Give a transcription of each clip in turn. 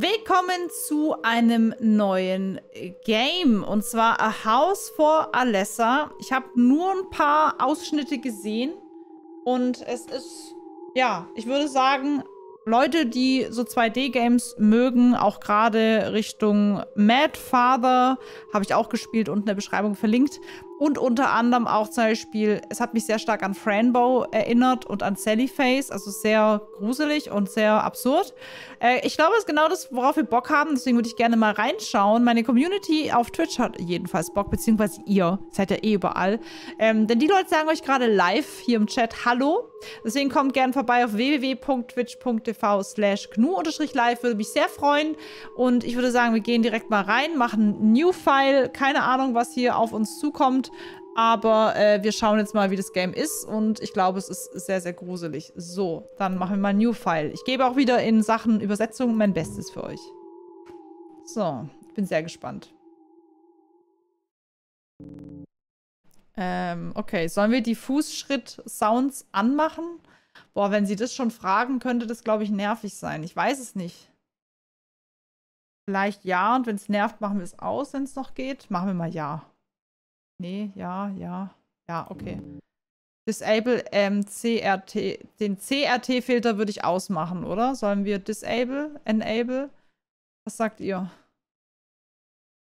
Willkommen zu einem neuen Game und zwar A House for Alessa. Ich habe nur ein paar Ausschnitte gesehen und es ist, ja, ich würde sagen, Leute, die so 2D-Games mögen, auch gerade Richtung Mad Father, habe ich auch gespielt, unten in der Beschreibung verlinkt. Und unter anderem auch zum Beispiel, es hat mich sehr stark an Franbo erinnert und an Sally Face, also sehr gruselig und sehr absurd. Äh, ich glaube, es ist genau das, worauf wir Bock haben, deswegen würde ich gerne mal reinschauen. Meine Community auf Twitch hat jedenfalls Bock, beziehungsweise ihr, seid ja eh überall. Ähm, denn die Leute sagen euch gerade live hier im Chat Hallo. Deswegen kommt gerne vorbei auf www.twitch.tv slash gnu-live, würde mich sehr freuen. Und ich würde sagen, wir gehen direkt mal rein, machen New File, keine Ahnung, was hier auf uns zukommt. Aber äh, wir schauen jetzt mal, wie das Game ist. Und ich glaube, es ist sehr, sehr gruselig. So, dann machen wir mal New File. Ich gebe auch wieder in Sachen Übersetzung mein Bestes für euch. So, ich bin sehr gespannt. Ähm, okay, sollen wir die Fußschritt-Sounds anmachen? Boah, wenn sie das schon fragen, könnte das, glaube ich, nervig sein. Ich weiß es nicht. Vielleicht ja, und wenn es nervt, machen wir es aus, wenn es noch geht. Machen wir mal ja. Nee, ja, ja. Ja, okay. Disable ähm, CRT. Den CRT-Filter würde ich ausmachen, oder? Sollen wir Disable, Enable? Was sagt ihr?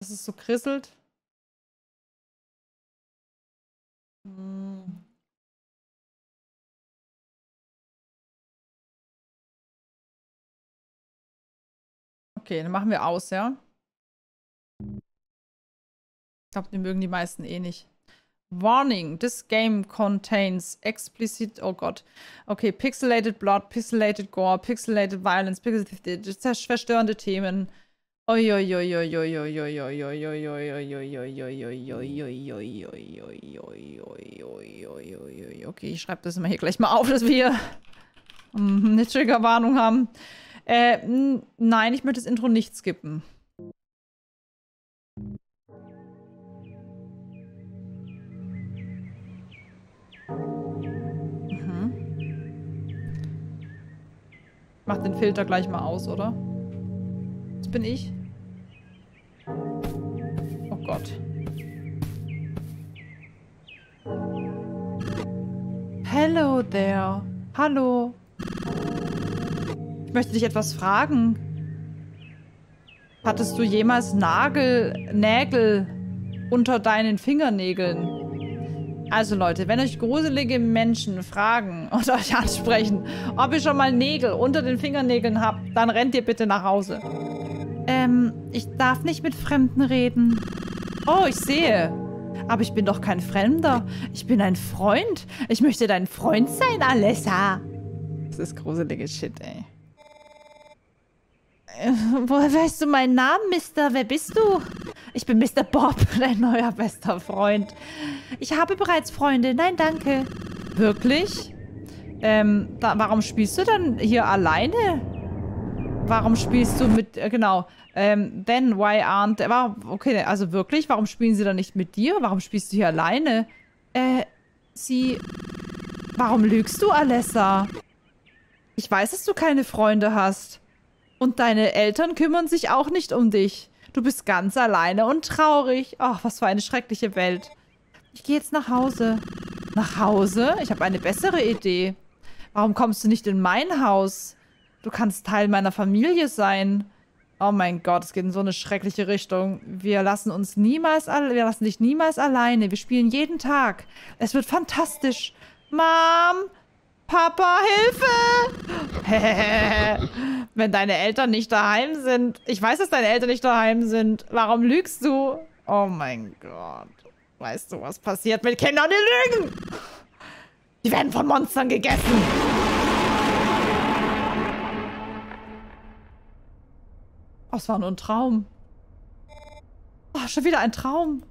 Dass es so krisselt? Hm. Okay, dann machen wir aus, ja? Glaube, den mögen die meisten eh nicht. Warning, this game contains explicit, oh Gott, okay, pixelated blood, pixelated gore, pixelated violence, pixelated, verstörende Themen. Okay, ich schreibe das immer hier gleich mal auf, dass wir eine Triggerwarnung haben. Äh, nein, ich möchte das Intro nicht skippen. Mach den Filter gleich mal aus, oder? Das bin ich. Oh Gott. Hello there. Hallo. Ich möchte dich etwas fragen. Hattest du jemals Nagel, Nägel unter deinen Fingernägeln? Also Leute, wenn euch gruselige Menschen fragen und euch ansprechen, ob ihr schon mal Nägel unter den Fingernägeln habt, dann rennt ihr bitte nach Hause. Ähm, ich darf nicht mit Fremden reden. Oh, ich sehe. Aber ich bin doch kein Fremder. Ich bin ein Freund. Ich möchte dein Freund sein, Alessa. Das ist gruselige Shit, ey. Woher weißt du meinen Namen, Mister? Wer bist du? Ich bin Mr. Bob, dein neuer bester Freund. Ich habe bereits Freunde. Nein, danke. Wirklich? Ähm, da, warum spielst du dann hier alleine? Warum spielst du mit, äh, genau, ähm, then why aren't, war, okay, also wirklich, warum spielen sie dann nicht mit dir? Warum spielst du hier alleine? Äh, sie, warum lügst du, Alessa? Ich weiß, dass du keine Freunde hast. Und deine Eltern kümmern sich auch nicht um dich. Du bist ganz alleine und traurig. Ach, was für eine schreckliche Welt. Ich gehe jetzt nach Hause. Nach Hause? Ich habe eine bessere Idee. Warum kommst du nicht in mein Haus? Du kannst Teil meiner Familie sein. Oh mein Gott, es geht in so eine schreckliche Richtung. Wir lassen uns niemals, wir lassen dich niemals alleine. Wir spielen jeden Tag. Es wird fantastisch. Mom, Papa, Hilfe! Wenn deine Eltern nicht daheim sind. Ich weiß, dass deine Eltern nicht daheim sind. Warum lügst du? Oh mein Gott. Weißt du, was passiert mit Kindern, die lügen? Die werden von Monstern gegessen. Oh, es war nur ein Traum. Oh, schon wieder ein Traum.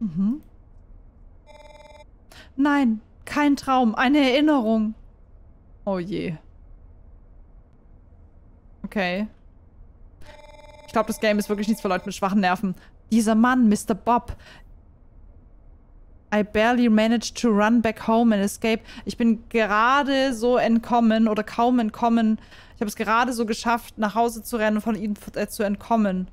Mhm. Nein, kein Traum, eine Erinnerung. Oh je. Okay. Ich glaube, das Game ist wirklich nichts für Leute mit schwachen Nerven. Dieser Mann, Mr. Bob. I barely managed to run back home and escape. Ich bin gerade so entkommen oder kaum entkommen. Ich habe es gerade so geschafft, nach Hause zu rennen und von ihm äh, zu entkommen.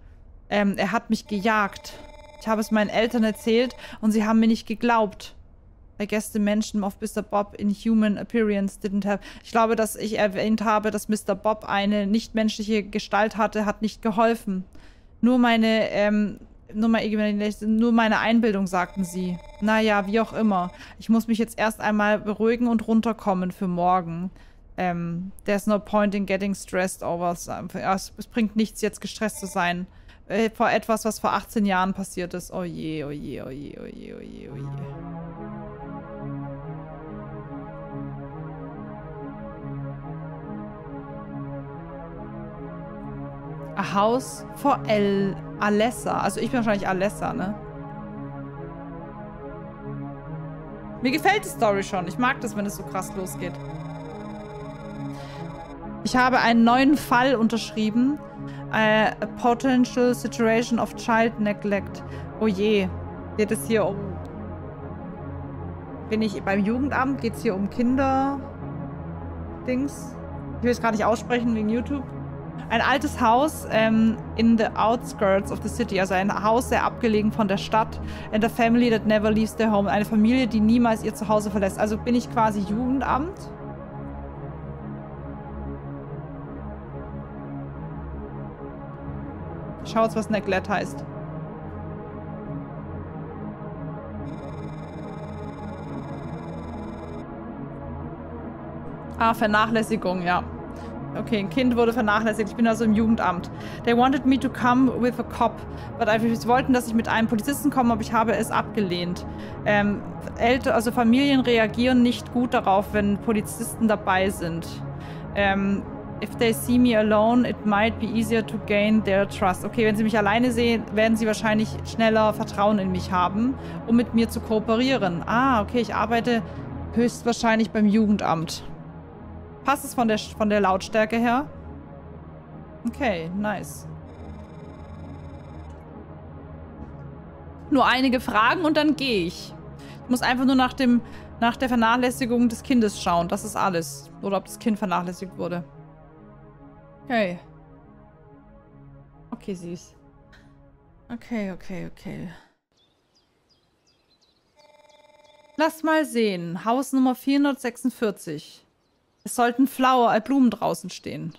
Ähm, er hat mich gejagt. Ich habe es meinen Eltern erzählt und sie haben mir nicht geglaubt. I guess the mention of Mr. Bob in human appearance didn't have. Ich glaube, dass ich erwähnt habe, dass Mr. Bob eine nichtmenschliche Gestalt hatte, hat nicht geholfen. Nur meine, ähm, nur, mal, nur meine Einbildung, sagten sie. Naja, wie auch immer. Ich muss mich jetzt erst einmal beruhigen und runterkommen für morgen. Ähm, there's no point in getting stressed over. Es bringt nichts, jetzt gestresst zu sein. Äh, vor etwas, was vor 18 Jahren passiert ist. Oh je, oh je, oh je, oh je, oh je, oh je. House for El Alessa. Also ich bin wahrscheinlich Alessa, ne? Mir gefällt die Story schon. Ich mag das, wenn es so krass losgeht. Ich habe einen neuen Fall unterschrieben. A potential situation of child neglect. Oh je. Geht es hier um... Bin ich beim Jugendamt? Geht es hier um Kinder... Dings? Ich will es gerade nicht aussprechen wegen YouTube. Ein altes Haus ähm, in the outskirts of the city, also ein Haus sehr abgelegen von der Stadt. And a family that never leaves their home. Eine Familie, die niemals ihr Zuhause verlässt. Also bin ich quasi Jugendamt. Schaut, was Neglect heißt. Ah, Vernachlässigung, ja. Okay, ein Kind wurde vernachlässigt. Ich bin also im Jugendamt. They wanted me to come with a cop. But I, sie wollten, dass ich mit einem Polizisten komme, aber ich habe es abgelehnt. Ähm, Eltern, also Familien reagieren nicht gut darauf, wenn Polizisten dabei sind. Ähm, if they see me alone, it might be easier to gain their trust. Okay, wenn sie mich alleine sehen, werden sie wahrscheinlich schneller Vertrauen in mich haben, um mit mir zu kooperieren. Ah, okay, ich arbeite höchstwahrscheinlich beim Jugendamt. Passt es von der, von der Lautstärke her? Okay, nice. Nur einige Fragen und dann gehe ich. Ich muss einfach nur nach, dem, nach der Vernachlässigung des Kindes schauen. Das ist alles. Oder ob das Kind vernachlässigt wurde. Okay. Okay, süß. Okay, okay, okay. Lass mal sehen. Haus Nummer 446. Es sollten Flower, äh, Blumen draußen stehen.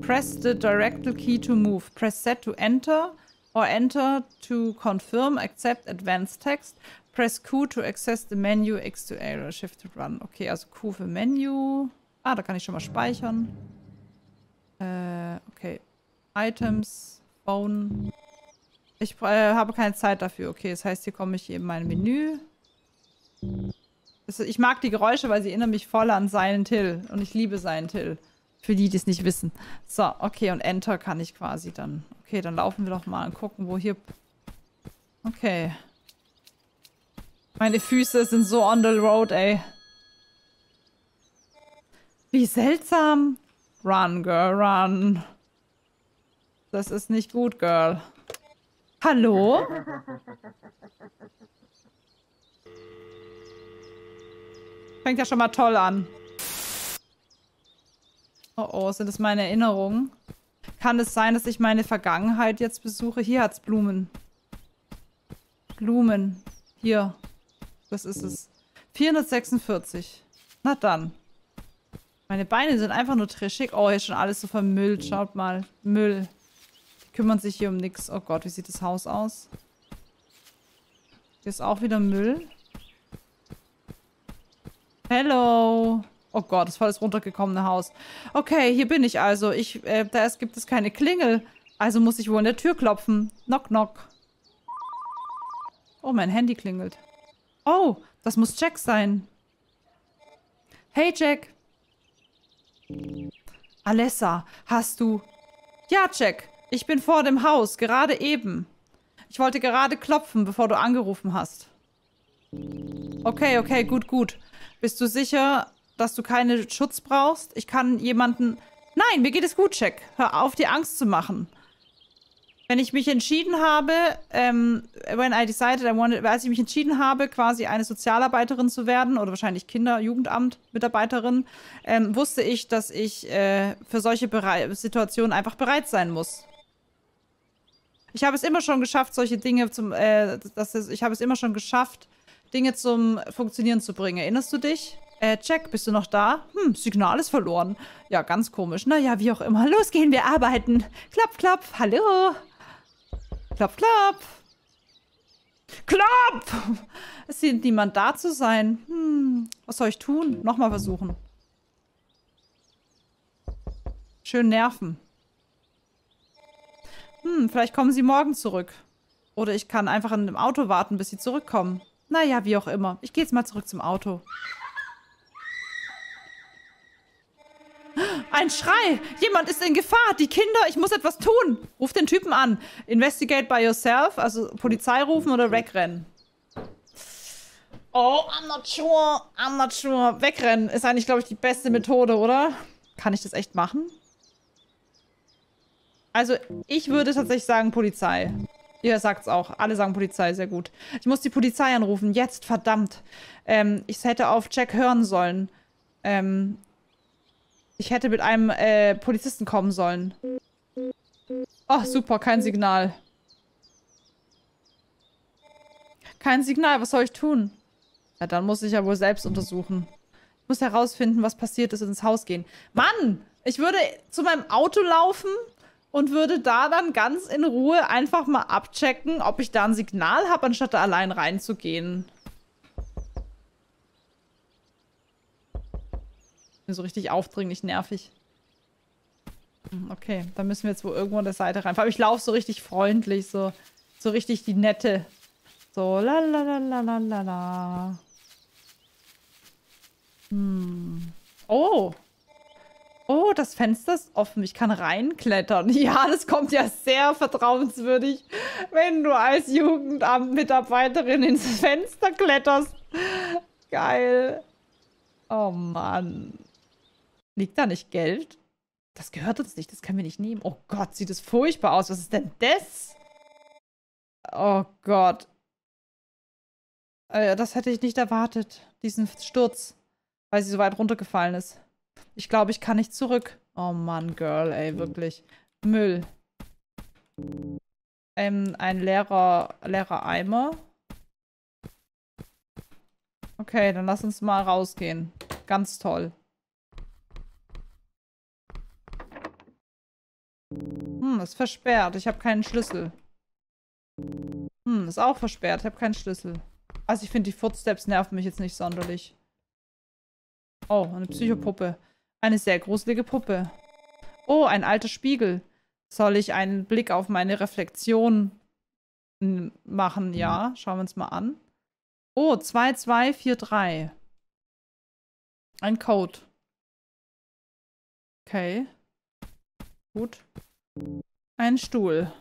Press the directional key to move. Press Z to enter or enter to confirm, accept advanced text. Press Q to access the menu, X to arrow, Shift to run. Okay, also Q für Menu. Ah, da kann ich schon mal speichern. Äh, okay. Items, Phone. Ich äh, habe keine Zeit dafür. Okay, das heißt, hier komme ich in mein Menü. Ich mag die Geräusche, weil sie erinnern mich voll an Silent Hill. Und ich liebe Silent Hill. Für die, die es nicht wissen. So, okay, und Enter kann ich quasi dann. Okay, dann laufen wir doch mal und gucken, wo hier... Okay. Meine Füße sind so on the road, ey. Wie seltsam. Run, girl, run. Das ist nicht gut, girl. Hallo? Fängt ja schon mal toll an. Oh oh, sind das meine Erinnerungen? Kann es sein, dass ich meine Vergangenheit jetzt besuche? Hier hat's Blumen. Blumen. Hier. Das ist es. 446. Na dann. Meine Beine sind einfach nur trischig. Oh, hier ist schon alles so vermüllt. Schaut mal. Müll. Die kümmern sich hier um nichts. Oh Gott, wie sieht das Haus aus? Hier ist auch wieder Müll. Hello. Oh Gott, das voll das runtergekommene Haus. Okay, hier bin ich also. Ich, äh, da ist, gibt es keine Klingel. Also muss ich wohl an der Tür klopfen. Knock, knock. Oh, mein Handy klingelt. Oh, das muss Jack sein. Hey, Jack. Alessa, hast du... Ja, Jack. Ich bin vor dem Haus, gerade eben. Ich wollte gerade klopfen, bevor du angerufen hast. Okay, okay, gut, gut. Bist du sicher, dass du keinen Schutz brauchst? Ich kann jemanden... Nein, mir geht es gut, Jack. Hör auf, dir Angst zu machen. Wenn ich mich entschieden habe, ähm, when I decided I wanted, als ich mich entschieden habe, quasi eine Sozialarbeiterin zu werden oder wahrscheinlich Kinder-, Jugendamt, Mitarbeiterin, ähm, wusste ich, dass ich äh, für solche Bere Situationen einfach bereit sein muss. Ich habe es immer schon geschafft, solche Dinge zum, äh, das ist, ich habe es immer schon geschafft, Dinge zum Funktionieren zu bringen. Erinnerst du dich? Äh, Jack, bist du noch da? Hm, Signal ist verloren. Ja, ganz komisch. Naja, wie auch immer. Los, gehen wir arbeiten. Klapp, klapp. Hallo. Klopf, klopf. Klopf! Es sieht niemand da zu sein. Hm, was soll ich tun? Nochmal versuchen. Schön nerven. Hm, vielleicht kommen sie morgen zurück. Oder ich kann einfach in dem Auto warten, bis sie zurückkommen. Naja, wie auch immer. Ich gehe jetzt mal zurück zum Auto. Ein Schrei! Jemand ist in Gefahr! Die Kinder, ich muss etwas tun! Ruf den Typen an. Investigate by yourself, also Polizei rufen oder wegrennen. Oh, I'm not sure. I'm not sure. Wegrennen ist eigentlich, glaube ich, die beste Methode, oder? Kann ich das echt machen? Also, ich würde tatsächlich sagen Polizei. Ihr sagt's auch. Alle sagen Polizei, sehr gut. Ich muss die Polizei anrufen. Jetzt, verdammt. Ähm, ich hätte auf Jack hören sollen. Ähm, ich hätte mit einem äh, Polizisten kommen sollen. Oh, super, kein Signal. Kein Signal, was soll ich tun? Ja, dann muss ich ja wohl selbst untersuchen. Ich muss herausfinden, was passiert ist und ins Haus gehen. Mann! Ich würde zu meinem Auto laufen und würde da dann ganz in Ruhe einfach mal abchecken, ob ich da ein Signal habe, anstatt da allein reinzugehen. so richtig aufdringlich nervig. Hm, okay, dann müssen wir jetzt wohl irgendwo an der Seite rein. Aber ich laufe so richtig freundlich, so, so richtig die nette. So, la la la la la la la. Hm. Oh. Oh, das Fenster ist offen. Ich kann reinklettern. Ja, das kommt ja sehr vertrauenswürdig, wenn du als Jugendamtmitarbeiterin ins Fenster kletterst. Geil. Oh Mann. Liegt da nicht Geld? Das gehört uns nicht, das können wir nicht nehmen. Oh Gott, sieht das furchtbar aus. Was ist denn das? Oh Gott. Äh, das hätte ich nicht erwartet, diesen Sturz, weil sie so weit runtergefallen ist. Ich glaube, ich kann nicht zurück. Oh Mann, Girl, ey, wirklich. Müll. Ähm, ein leerer, leerer Eimer. Okay, dann lass uns mal rausgehen. Ganz toll. Hm, ist versperrt. Ich habe keinen Schlüssel. Hm, ist auch versperrt. Ich habe keinen Schlüssel. Also ich finde, die Footsteps nerven mich jetzt nicht sonderlich. Oh, eine Psychopuppe. Eine sehr gruselige Puppe. Oh, ein alter Spiegel. Soll ich einen Blick auf meine Reflexion machen? Ja, schauen wir uns mal an. Oh, 2243. Ein Code. Okay. Gut. Ein Stuhl.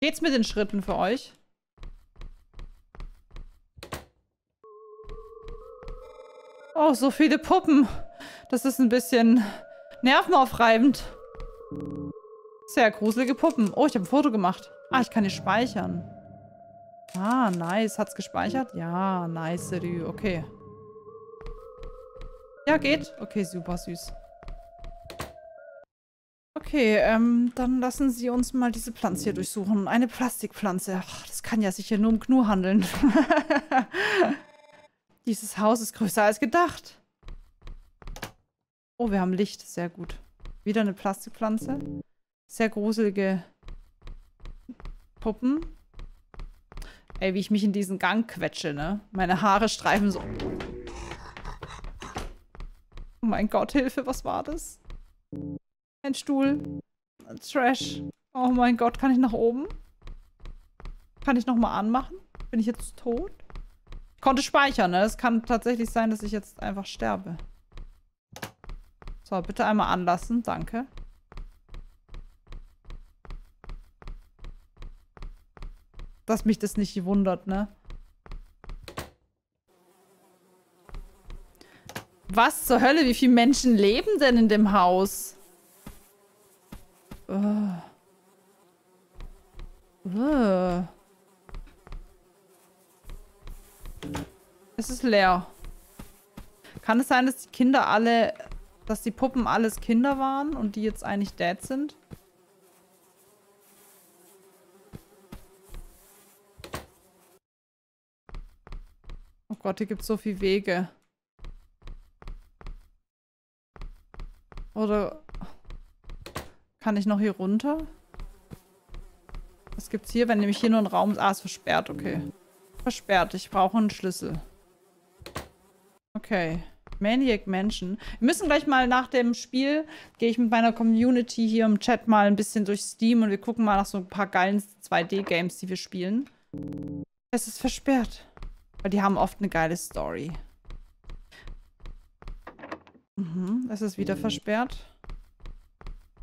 Geht's mit den Schritten für euch? Oh, so viele Puppen. Das ist ein bisschen nervenaufreibend. Sehr gruselige Puppen. Oh, ich habe ein Foto gemacht. Ah, ich kann die speichern. Ah, nice. Hat's gespeichert? Ja, nice. Okay. Ja, geht. Okay, super süß. Okay, ähm, dann lassen Sie uns mal diese Pflanze hier durchsuchen. Eine Plastikpflanze. Ach, das kann ja sicher nur um Knu handeln. Dieses Haus ist größer als gedacht. Oh, wir haben Licht. Sehr gut. Wieder eine Plastikpflanze. Sehr gruselige Puppen. Ey, wie ich mich in diesen Gang quetsche, ne? Meine Haare streifen so. Oh mein Gott, Hilfe, was war das? Ein Stuhl. Trash. Oh mein Gott, kann ich nach oben? Kann ich nochmal anmachen? Bin ich jetzt tot? Konnte speichern, ne? Es kann tatsächlich sein, dass ich jetzt einfach sterbe. So, bitte einmal anlassen. Danke. Dass mich das nicht wundert, ne? Was zur Hölle? Wie viele Menschen leben denn in dem Haus? Oh. Uh. Es ist leer. Kann es sein, dass die Kinder alle, dass die Puppen alles Kinder waren und die jetzt eigentlich dead sind? Oh Gott, hier gibt es so viele Wege. Oder kann ich noch hier runter? Was gibt's hier? Wenn nämlich hier nur ein Raum... Ah, ist versperrt, okay. Versperrt. Ich brauche einen Schlüssel. Okay. Maniac Mansion. Wir müssen gleich mal nach dem Spiel, gehe ich mit meiner Community hier im Chat mal ein bisschen durch Steam und wir gucken mal nach so ein paar geilen 2D-Games, die wir spielen. Es ist versperrt. Weil die haben oft eine geile Story. Mhm, es ist wieder versperrt.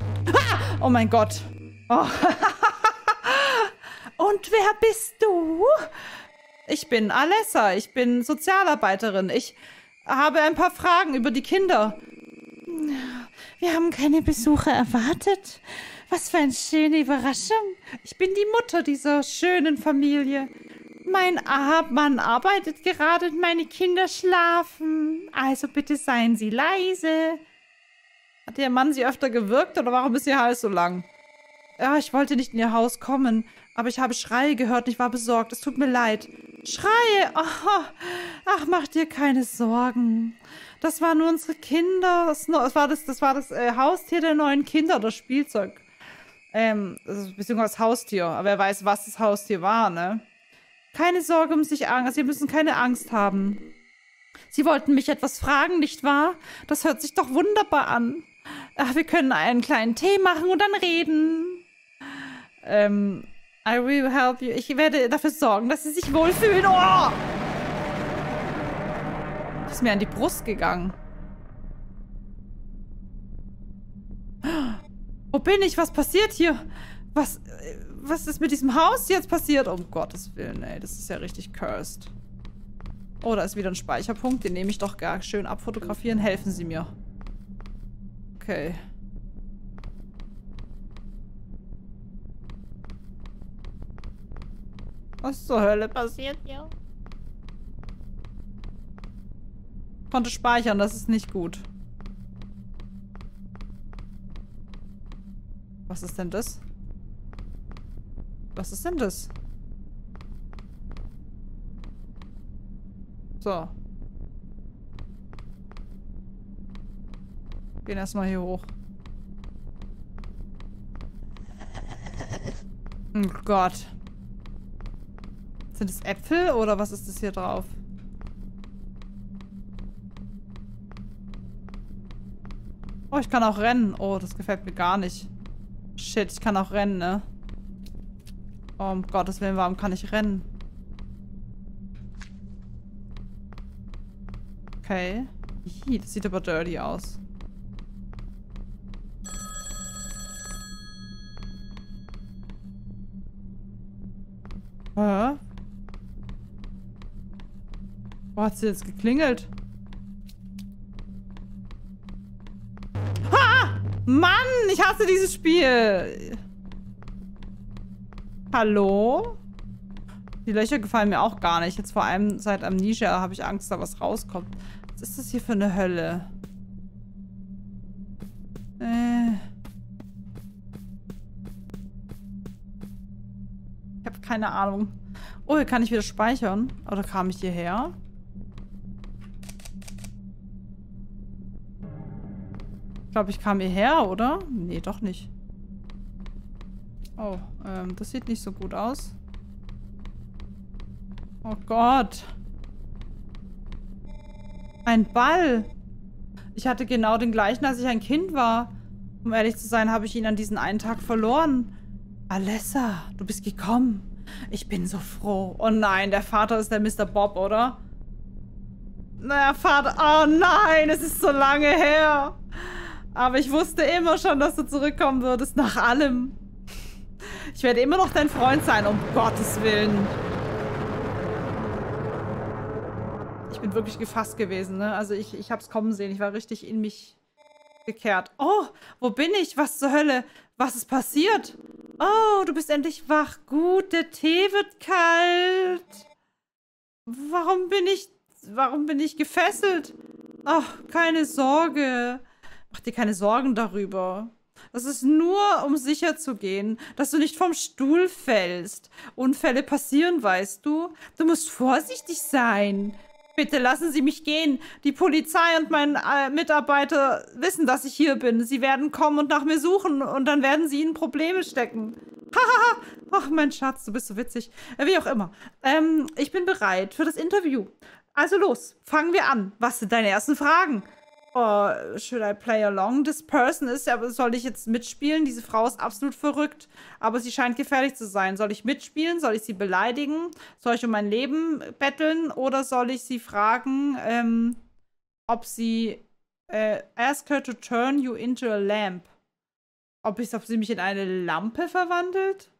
Ah! Oh mein Gott. Oh. Und wer bist du? Ich bin Alessa. Ich bin Sozialarbeiterin. Ich habe ein paar Fragen über die Kinder. Wir haben keine Besucher erwartet. Was für eine schöne Überraschung. Ich bin die Mutter dieser schönen Familie. Mein Mann arbeitet gerade und meine Kinder schlafen. Also bitte seien Sie leise. Hat Ihr Mann Sie öfter gewirkt oder warum ist Ihr Hals so lang? Ja, ich wollte nicht in Ihr Haus kommen, aber ich habe Schreie gehört und ich war besorgt. Es tut mir leid. Schreie! Oh, ach, mach dir keine Sorgen. Das waren nur unsere Kinder. Das, war das, das, war das äh, Haustier der neuen Kinder, das Spielzeug. Ähm, beziehungsweise das Haustier. Aber wer weiß, was das Haustier war, ne? Keine Sorge um sich Angst. Sie müssen keine Angst haben. Sie wollten mich etwas fragen, nicht wahr? Das hört sich doch wunderbar an. Ach, wir können einen kleinen Tee machen und dann reden. Ähm, I will help you. Ich werde dafür sorgen, dass Sie sich wohlfühlen. Oh! Das ist mir an die Brust gegangen. Wo bin ich? Was passiert hier? Was, was ist mit diesem Haus jetzt passiert? Um Gottes Willen, ey. Das ist ja richtig cursed. Oh, da ist wieder ein Speicherpunkt. Den nehme ich doch gar schön abfotografieren. Helfen Sie mir. Okay. Was zur Hölle passiert hier? Konnte speichern, das ist nicht gut. Was ist denn das? Was ist denn das? So. Gehen erstmal hier hoch. Oh Gott. Sind es Äpfel oder was ist das hier drauf? Oh, ich kann auch rennen. Oh, das gefällt mir gar nicht. Shit, ich kann auch rennen, ne? Oh, um Gottes Willen, warum kann ich rennen? Okay. Hi, das sieht aber dirty aus. Hä? Wo hat sie jetzt geklingelt? Ha! Mann, ich hasse dieses Spiel. Hallo? Die Löcher gefallen mir auch gar nicht. Jetzt vor allem seit Amnesia habe ich Angst, da was rauskommt. Was ist das hier für eine Hölle? Äh. Ich habe keine Ahnung. Oh, hier kann ich wieder speichern. Oder kam ich hierher? Ich glaube, ich kam hierher, oder? Nee, doch nicht. Oh, ähm, das sieht nicht so gut aus. Oh Gott. Ein Ball. Ich hatte genau den gleichen, als ich ein Kind war. Um ehrlich zu sein, habe ich ihn an diesen einen Tag verloren. Alessa, du bist gekommen. Ich bin so froh. Oh nein, der Vater ist der Mr. Bob, oder? Naja, Vater. Oh nein, es ist so lange her. Aber ich wusste immer schon, dass du zurückkommen würdest, nach allem. Ich werde immer noch dein Freund sein, um Gottes Willen. Ich bin wirklich gefasst gewesen, ne? Also ich, ich hab's kommen sehen. Ich war richtig in mich gekehrt. Oh, wo bin ich? Was zur Hölle? Was ist passiert? Oh, du bist endlich wach. Gut, der Tee wird kalt. Warum bin ich... Warum bin ich gefesselt? Ach, keine Sorge. Mach dir keine Sorgen darüber. Das ist nur, um sicher zu gehen, dass du nicht vom Stuhl fällst. Unfälle passieren, weißt du. Du musst vorsichtig sein. Bitte lassen Sie mich gehen. Die Polizei und mein äh, Mitarbeiter wissen, dass ich hier bin. Sie werden kommen und nach mir suchen und dann werden sie in Probleme stecken. Hahaha. Ach, mein Schatz, du bist so witzig. Äh, wie auch immer. Ähm, ich bin bereit für das Interview. Also los, fangen wir an. Was sind deine ersten Fragen? Oh, should I play along? This person ist, aber soll ich jetzt mitspielen? Diese Frau ist absolut verrückt, aber sie scheint gefährlich zu sein. Soll ich mitspielen? Soll ich sie beleidigen? Soll ich um mein Leben betteln? Oder soll ich sie fragen, ähm, ob sie äh, ask her to turn you into a lamp? Ob, ich, ob sie mich in eine Lampe verwandelt?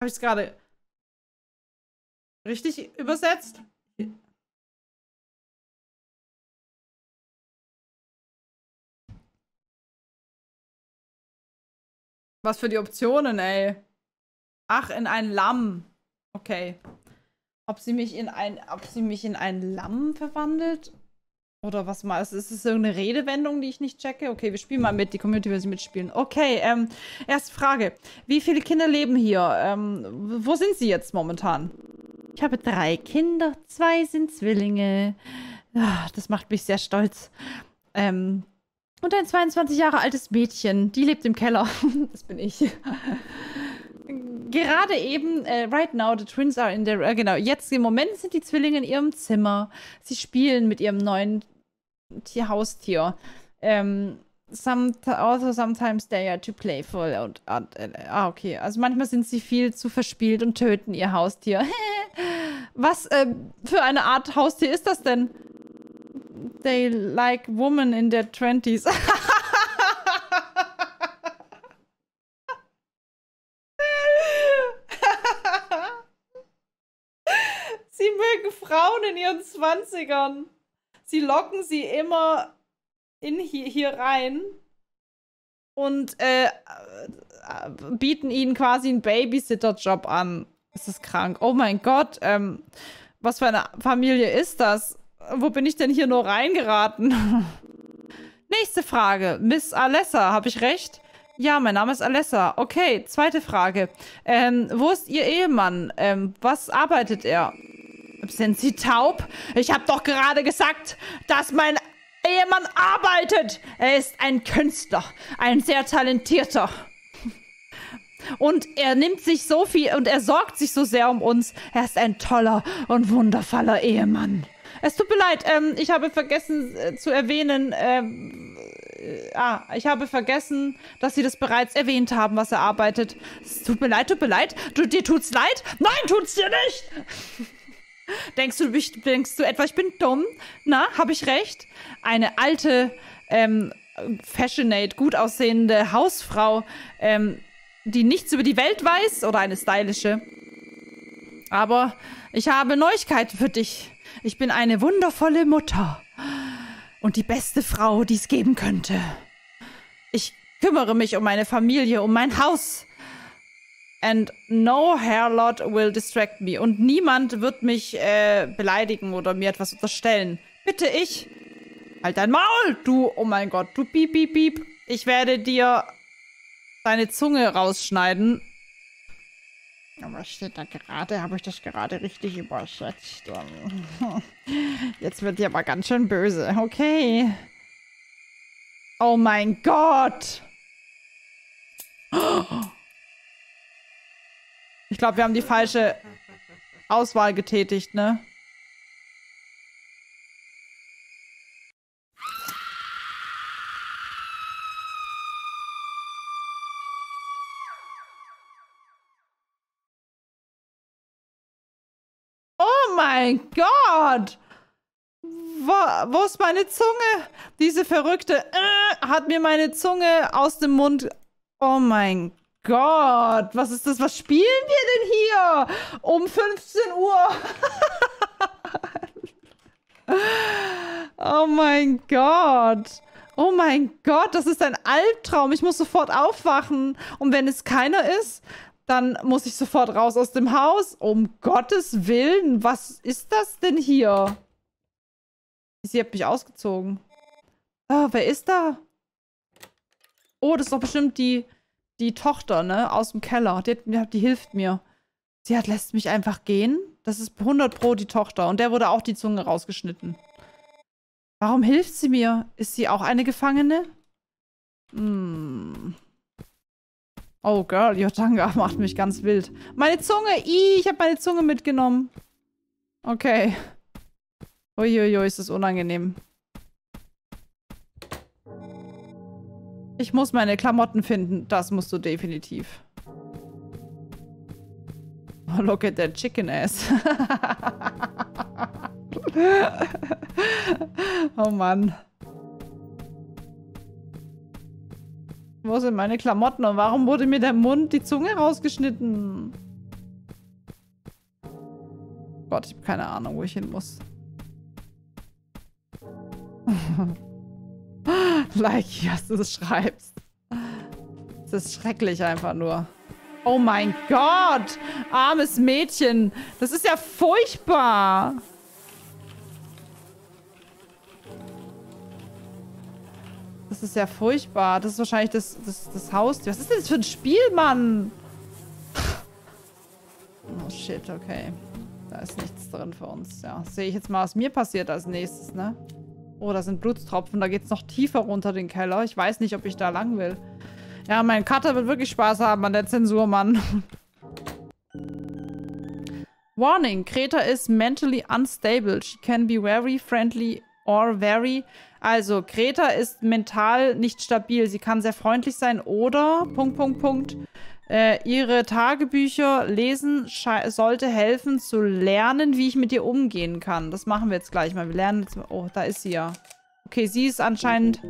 Habe ich es gerade richtig übersetzt? Was für die Optionen, ey. Ach, in ein Lamm. Okay. Ob sie mich in ein, ob sie mich in ein Lamm verwandelt? Oder was mal? Ist es irgendeine Redewendung, die ich nicht checke? Okay, wir spielen mal mit. Die Community will sie mitspielen. Okay, ähm, erste Frage. Wie viele Kinder leben hier? Ähm, wo sind sie jetzt momentan? Ich habe drei Kinder. Zwei sind Zwillinge. Ach, das macht mich sehr stolz. Ähm, und ein 22 Jahre altes Mädchen, die lebt im Keller. das bin ich. Gerade eben, äh, right now, the twins are in their, äh, genau, jetzt im Moment sind die Zwillinge in ihrem Zimmer. Sie spielen mit ihrem neuen Tier, Haustier. Ähm, some, also sometimes they are too playful. Und, ah, okay. Also manchmal sind sie viel zu verspielt und töten ihr Haustier. Was äh, für eine Art Haustier ist das denn? They like women in their twenties. Sie mögen Frauen in ihren Zwanzigern. Sie locken sie immer in hier, hier rein und äh, bieten ihnen quasi einen Babysitter-Job an. Das ist krank. Oh mein Gott, ähm, was für eine Familie ist das? Wo bin ich denn hier nur reingeraten? Nächste Frage. Miss Alessa, habe ich recht? Ja, mein Name ist Alessa. Okay, zweite Frage. Ähm, wo ist Ihr Ehemann? Ähm, was arbeitet er? Sind Sie taub? Ich habe doch gerade gesagt, dass mein Ehemann arbeitet. Er ist ein Künstler, ein sehr talentierter. Und er nimmt sich so viel und er sorgt sich so sehr um uns. Er ist ein toller und wundervoller Ehemann. Es tut mir leid, ähm, ich habe vergessen äh, zu erwähnen, ähm, äh, ah, ich habe vergessen, dass Sie das bereits erwähnt haben, was er arbeitet. Es tut mir leid, tut mir leid. Du, dir tut's leid? Nein, tut's dir nicht! denkst du, denkst du etwa, ich bin dumm? Na, habe ich recht? Eine alte, ähm, fashionate, gut aussehende Hausfrau, ähm, die nichts über die Welt weiß oder eine stylische. Aber ich habe Neuigkeiten für dich. Ich bin eine wundervolle Mutter und die beste Frau, die es geben könnte. Ich kümmere mich um meine Familie, um mein Haus. And no hairlot will distract me. Und niemand wird mich äh, beleidigen oder mir etwas unterstellen. Bitte ich. Halt dein Maul, du. Oh mein Gott, du piep, piep, piep. Ich werde dir deine Zunge rausschneiden was steht da gerade? Habe ich das gerade richtig übersetzt? Jetzt wird die aber ganz schön böse. Okay. Oh mein Gott. Ich glaube, wir haben die falsche Auswahl getätigt, ne? Mein Gott! Wo, wo ist meine Zunge? Diese verrückte äh, hat mir meine Zunge aus dem Mund. Oh mein Gott, was ist das? Was spielen wir denn hier? Um 15 Uhr. Oh mein Gott. Oh mein Gott, das ist ein Albtraum. Ich muss sofort aufwachen. Und wenn es keiner ist, dann muss ich sofort raus aus dem Haus. Um Gottes Willen, was ist das denn hier? Sie hat mich ausgezogen. Oh, wer ist da? Oh, das ist doch bestimmt die, die Tochter, ne? Aus dem Keller. Die, die hilft mir. Sie hat, lässt mich einfach gehen. Das ist 100 pro die Tochter. Und der wurde auch die Zunge rausgeschnitten. Warum hilft sie mir? Ist sie auch eine Gefangene? Hm. Oh, Girl, Jotanga macht mich ganz wild. Meine Zunge! Ih, ich habe meine Zunge mitgenommen. Okay. Uiuiui, ist das unangenehm. Ich muss meine Klamotten finden. Das musst du definitiv. Oh, look at that chicken ass. oh Mann. Wo sind meine Klamotten und warum wurde mir der Mund, die Zunge rausgeschnitten? Gott, ich habe keine Ahnung, wo ich hin muss. like, dass du das schreibst. Das ist schrecklich einfach nur. Oh mein Gott! Armes Mädchen. Das ist ja furchtbar. Das ist ja furchtbar. Das ist wahrscheinlich das, das, das Haus. Was ist denn das für ein Spiel, Mann? Oh shit, okay. Da ist nichts drin für uns. Ja, sehe ich jetzt mal, was mir passiert als nächstes, ne? Oh, da sind Blutstropfen. Da geht es noch tiefer runter den Keller. Ich weiß nicht, ob ich da lang will. Ja, mein Cutter wird wirklich Spaß haben an der Zensur, Mann. Warning, Greta is mentally unstable. She can be very friendly or very... Also, Greta ist mental nicht stabil. Sie kann sehr freundlich sein oder... Punkt, Punkt, Punkt. Äh, ihre Tagebücher lesen sollte helfen zu lernen, wie ich mit ihr umgehen kann. Das machen wir jetzt gleich mal. Wir lernen jetzt... Oh, da ist sie ja. Okay, sie ist anscheinend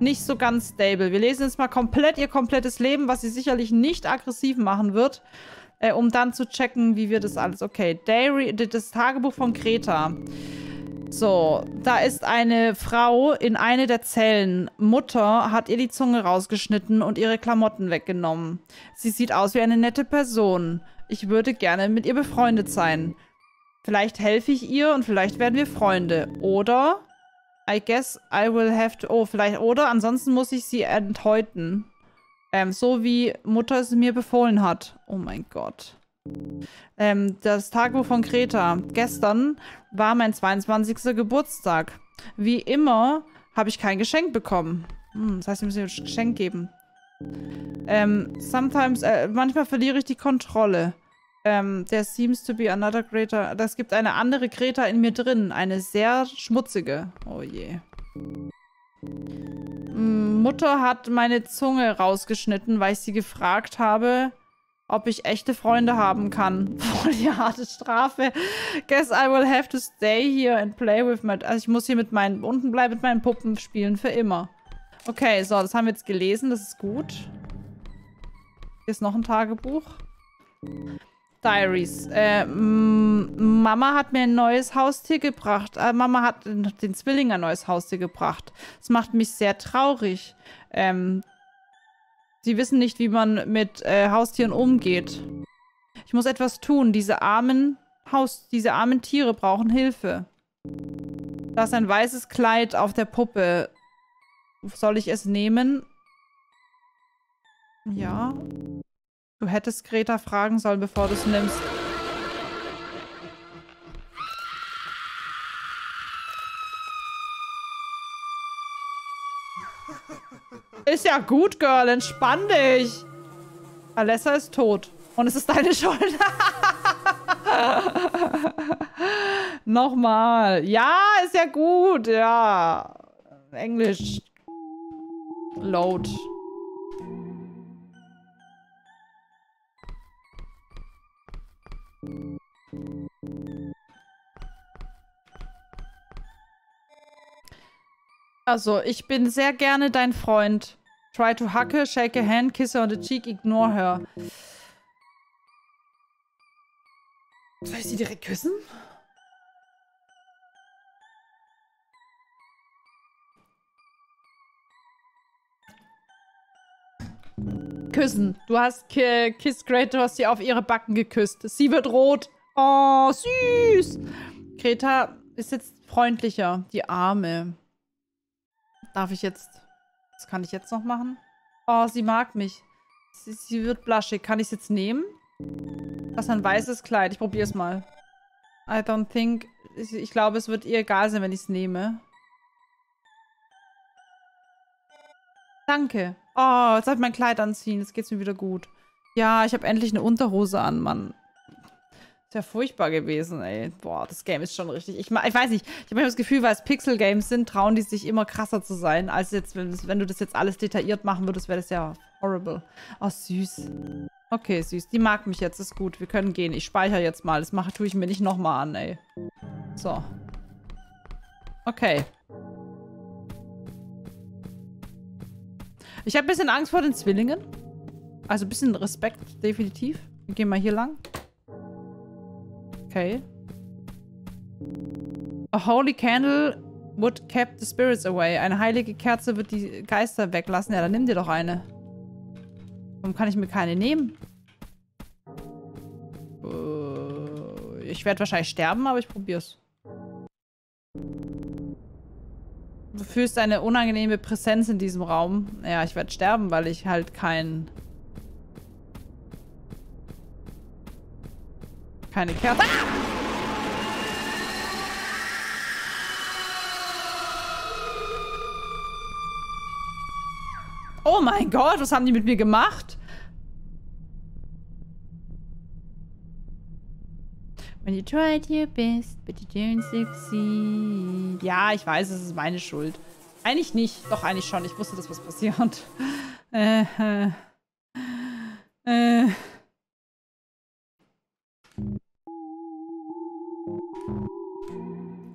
nicht so ganz stable. Wir lesen jetzt mal komplett ihr komplettes Leben, was sie sicherlich nicht aggressiv machen wird, äh, um dann zu checken, wie wir das alles... Okay, Diary, das Tagebuch von Greta. So, da ist eine Frau in eine der Zellen. Mutter hat ihr die Zunge rausgeschnitten und ihre Klamotten weggenommen. Sie sieht aus wie eine nette Person. Ich würde gerne mit ihr befreundet sein. Vielleicht helfe ich ihr und vielleicht werden wir Freunde. Oder I guess I will have to... Oh, vielleicht... Oder ansonsten muss ich sie enthäuten. Ähm, so wie Mutter es mir befohlen hat. Oh mein Gott. Ähm, das Tagebuch von Greta. Gestern war mein 22. Geburtstag. Wie immer habe ich kein Geschenk bekommen. Hm, das heißt, wir müssen ein Geschenk geben. Ähm, sometimes, äh, manchmal verliere ich die Kontrolle. Ähm, there seems to be another Greta. Es gibt eine andere Greta in mir drin. Eine sehr schmutzige. Oh je. Hm, Mutter hat meine Zunge rausgeschnitten, weil ich sie gefragt habe, ob ich echte Freunde haben kann. Voll die harte Strafe. Guess I will have to stay here and play with my... Also ich muss hier mit meinen... Unten bleiben mit meinen Puppen spielen. Für immer. Okay, so, das haben wir jetzt gelesen. Das ist gut. Hier ist noch ein Tagebuch. Diaries. Äh, Mama hat mir ein neues Haustier gebracht. Äh, Mama hat den Zwilling ein neues Haustier gebracht. Das macht mich sehr traurig. Ähm, sie wissen nicht, wie man mit äh, Haustieren umgeht. Ich muss etwas tun. Diese armen Haus, diese armen Tiere brauchen Hilfe. Da ist ein weißes Kleid auf der Puppe. Soll ich es nehmen? Ja. Du hättest Greta fragen sollen, bevor du es nimmst. Ist ja gut, Girl. Entspann dich. Alessa ist tot. Und es ist deine Schuld. Nochmal. Ja, ist ja gut. Ja. Englisch. Load. Also, ich bin sehr gerne dein Freund. Try to hug her, shake a hand, kiss her on the cheek, ignore her. Soll ich sie direkt küssen? Küssen. Du hast Kiss Great, sie auf ihre Backen geküsst. Sie wird rot. Oh, süß. Greta ist jetzt freundlicher. Die Arme. Darf ich jetzt... Was kann ich jetzt noch machen? Oh, sie mag mich. Sie, sie wird blaschig. Kann ich es jetzt nehmen? Das ist ein weißes Kleid. Ich probiere es mal. I don't think... Ich glaube, es wird ihr egal sein, wenn ich es nehme. Danke. Oh, jetzt soll ich mein Kleid anziehen. Jetzt geht's mir wieder gut. Ja, ich habe endlich eine Unterhose an, Mann. Ist ja furchtbar gewesen, ey. Boah, das Game ist schon richtig. Ich, ich weiß nicht, ich habe das Gefühl, weil es Pixel-Games sind, trauen die sich immer krasser zu sein, als jetzt, wenn, wenn du das jetzt alles detailliert machen würdest, wäre das ja horrible. Oh, süß. Okay, süß. Die mag mich jetzt, ist gut. Wir können gehen. Ich speichere jetzt mal. Das mache, tue ich mir nicht nochmal an, ey. So. Okay. Ich habe ein bisschen Angst vor den Zwillingen. Also ein bisschen Respekt, definitiv. Wir gehen mal hier lang. Okay. A holy candle would keep the spirits away. Eine heilige Kerze wird die Geister weglassen. Ja, dann nimm dir doch eine. Warum kann ich mir keine nehmen? Äh, ich werde wahrscheinlich sterben, aber ich probier's. Du fühlst eine unangenehme Präsenz in diesem Raum. Ja, ich werde sterben, weil ich halt kein... Keine Kerze... Ah! Oh mein Gott, was haben die mit mir gemacht? When you tried your best, but you don't succeed. Ja, ich weiß, es ist meine Schuld. Eigentlich nicht. Doch, eigentlich schon. Ich wusste, dass was passiert. Äh, äh. Äh.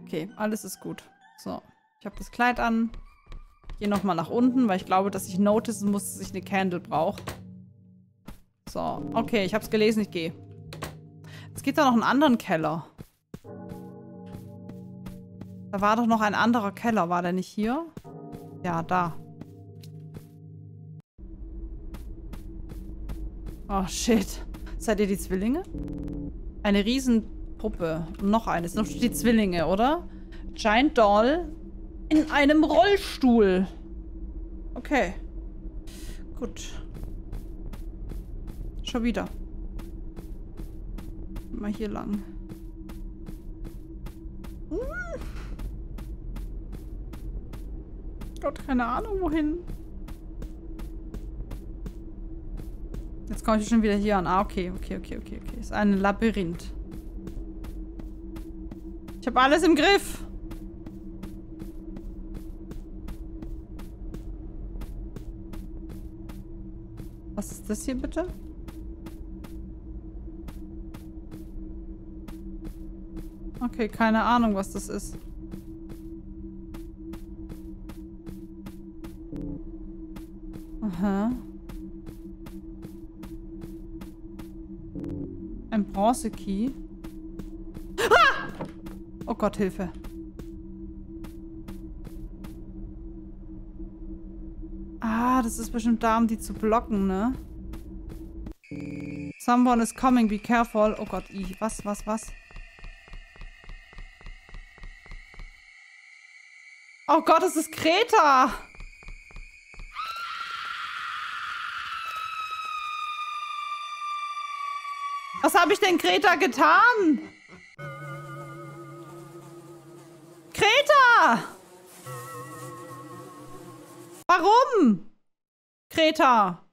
Okay, alles ist gut. So, ich habe das Kleid an. Gehe nochmal nach unten, weil ich glaube, dass ich noticen muss, dass ich eine Candle brauche. So, okay, ich habe es gelesen, ich gehe. Es gibt da noch einen anderen Keller. Da war doch noch ein anderer Keller. War der nicht hier? Ja, da. Oh, shit. Seid ihr die Zwillinge? Eine Riesenpuppe. Und noch eine. Es sind noch die Zwillinge, oder? Giant Doll in einem Rollstuhl. Okay. Gut. Schon wieder mal hier lang. Hm. Gott, keine Ahnung, wohin. Jetzt komme ich schon wieder hier an. Ah, okay, okay, okay, okay, okay. Ist ein Labyrinth. Ich habe alles im Griff. Was ist das hier bitte? Okay, keine Ahnung, was das ist. Aha. Ein Bronze-Key. Ah! Oh Gott, Hilfe. Ah, das ist bestimmt da, um die zu blocken, ne? Someone is coming, be careful. Oh Gott, I. Was, was, was? Oh Gott, es ist Kreta. Was habe ich denn Kreta getan? Kreta! Warum? Kreta.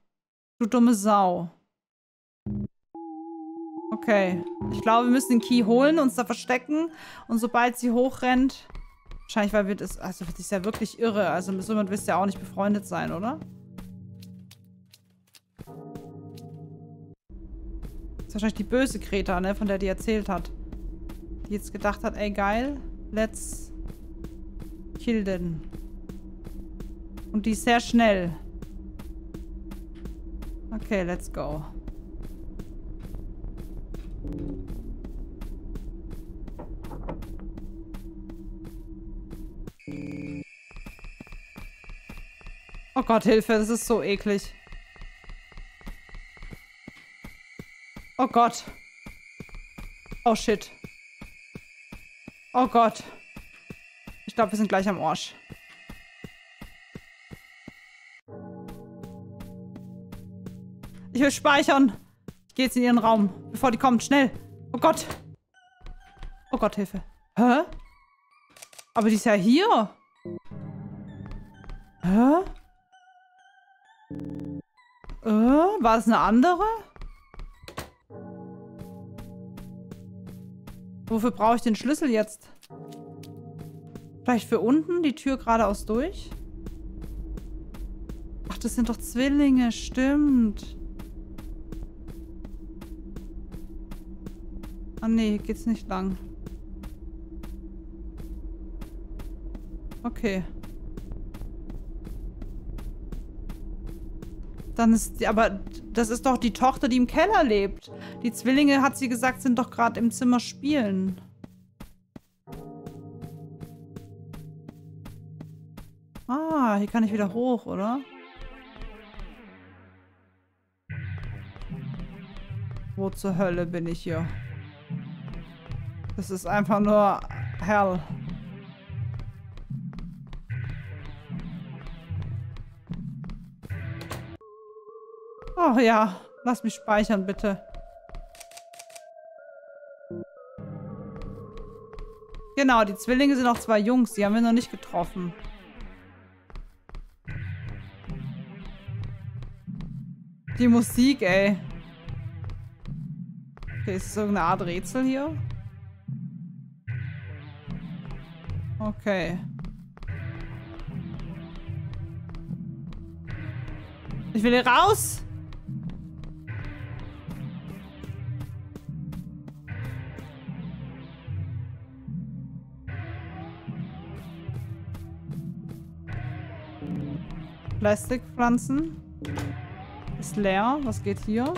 Du dumme Sau. Okay. Ich glaube, wir müssen den Key holen, uns da verstecken. Und sobald sie hochrennt... Wahrscheinlich, weil wir das... Also, das ist ja wirklich irre. Also, mit so jemand willst du ja auch nicht befreundet sein, oder? Das ist wahrscheinlich die böse Kreta, ne? Von der die erzählt hat. Die jetzt gedacht hat, ey, geil. Let's kill den. Und die ist sehr schnell. Okay, let's go. Oh Gott, Hilfe, das ist so eklig. Oh Gott. Oh shit. Oh Gott. Ich glaube, wir sind gleich am Arsch. Ich will speichern. Ich gehe jetzt in ihren Raum, bevor die kommt. Schnell. Oh Gott. Oh Gott, Hilfe. Hä? Aber die ist ja hier. Hä? Äh, war es eine andere? Wofür brauche ich den Schlüssel jetzt? Vielleicht für unten die Tür geradeaus durch? Ach, das sind doch Zwillinge, stimmt. Ah nee, geht's nicht lang. Okay. Dann ist, aber das ist doch die Tochter, die im Keller lebt. Die Zwillinge, hat sie gesagt, sind doch gerade im Zimmer spielen. Ah, hier kann ich wieder hoch, oder? Wo zur Hölle bin ich hier? Das ist einfach nur hell. Oh ja, lass mich speichern, bitte. Genau, die Zwillinge sind auch zwei Jungs. Die haben wir noch nicht getroffen. Die Musik, ey. Okay, ist das irgendeine Art Rätsel hier? Okay. Ich will hier raus! Plastikpflanzen. Ist leer. Was geht hier?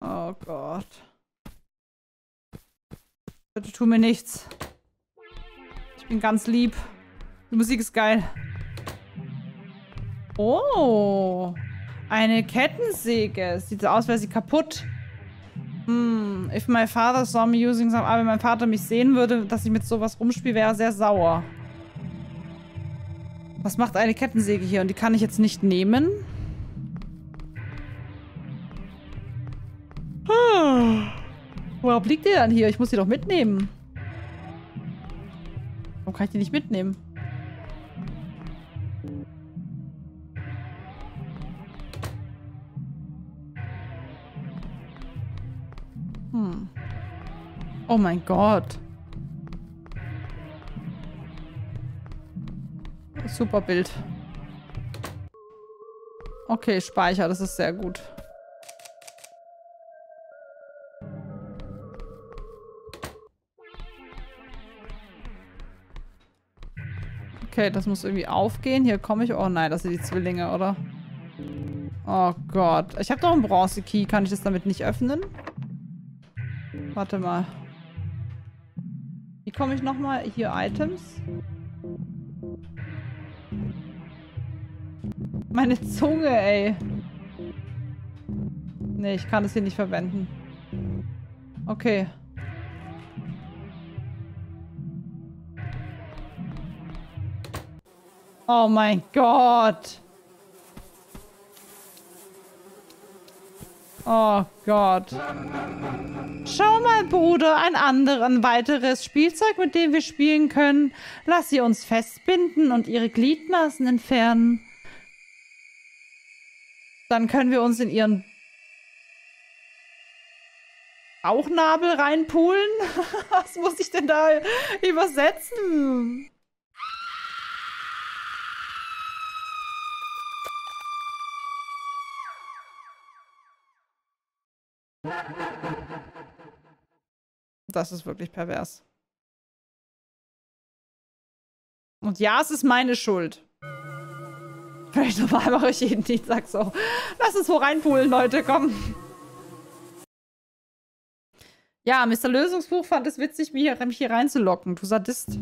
Oh Gott. Bitte tu mir nichts. Ich bin ganz lieb. Die Musik ist geil. Oh. Eine Kettensäge. Sieht so aus, wäre sie kaputt. Hm, if my father saw me using some... Aber wenn mein Vater mich sehen würde, dass ich mit sowas rumspiele, wäre er sehr sauer. Was macht eine Kettensäge hier? Und die kann ich jetzt nicht nehmen? Hm. Worauf liegt die dann hier? Ich muss sie doch mitnehmen. Warum kann ich die nicht mitnehmen? Oh mein Gott. Super Bild. Okay, Speicher, das ist sehr gut. Okay, das muss irgendwie aufgehen. Hier komme ich. Oh nein, das sind die Zwillinge, oder? Oh Gott. Ich habe doch einen Bronze-Key. Kann ich das damit nicht öffnen? Warte mal. Komme ich nochmal? Hier Items. Meine Zunge, ey. Nee, ich kann es hier nicht verwenden. Okay. Oh mein Gott. Oh Gott. Schau mal, Bruder, ein anderes, weiteres Spielzeug, mit dem wir spielen können. Lass sie uns festbinden und ihre Gliedmaßen entfernen. Dann können wir uns in ihren Bauchnabel reinpulen. Was muss ich denn da übersetzen? Das ist wirklich pervers. Und ja, es ist meine Schuld. Vielleicht normal mache ich jeden Dienstag so. Lass uns wo reinpulen, Leute, komm. Ja, Mr. Lösungsbuch fand es witzig, mich hier, mich hier reinzulocken. Du Sadist.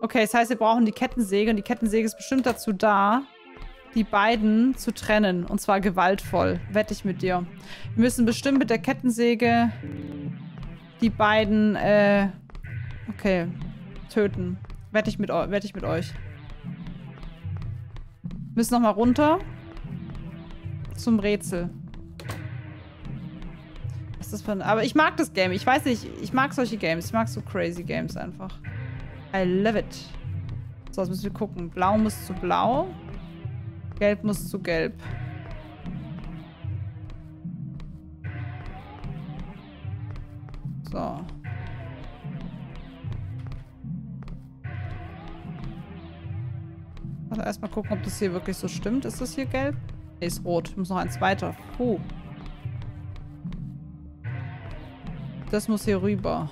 Okay, das heißt, wir brauchen die Kettensäge und die Kettensäge ist bestimmt dazu da, die beiden zu trennen. Und zwar gewaltvoll. Wette ich mit dir. Wir müssen bestimmt mit der Kettensäge die beiden, äh, okay, töten. Wette ich mit, ich mit euch. Wir müssen nochmal runter zum Rätsel. Was ist das für ein... Aber ich mag das Game. Ich weiß nicht, ich mag solche Games. Ich mag so crazy Games einfach. I love it. So, jetzt müssen wir gucken. Blau muss zu blau. Gelb muss zu gelb. So. Also erstmal gucken, ob das hier wirklich so stimmt. Ist das hier gelb? Ne, ist rot. Ich muss noch ein zweiter. Puh. Das muss hier rüber.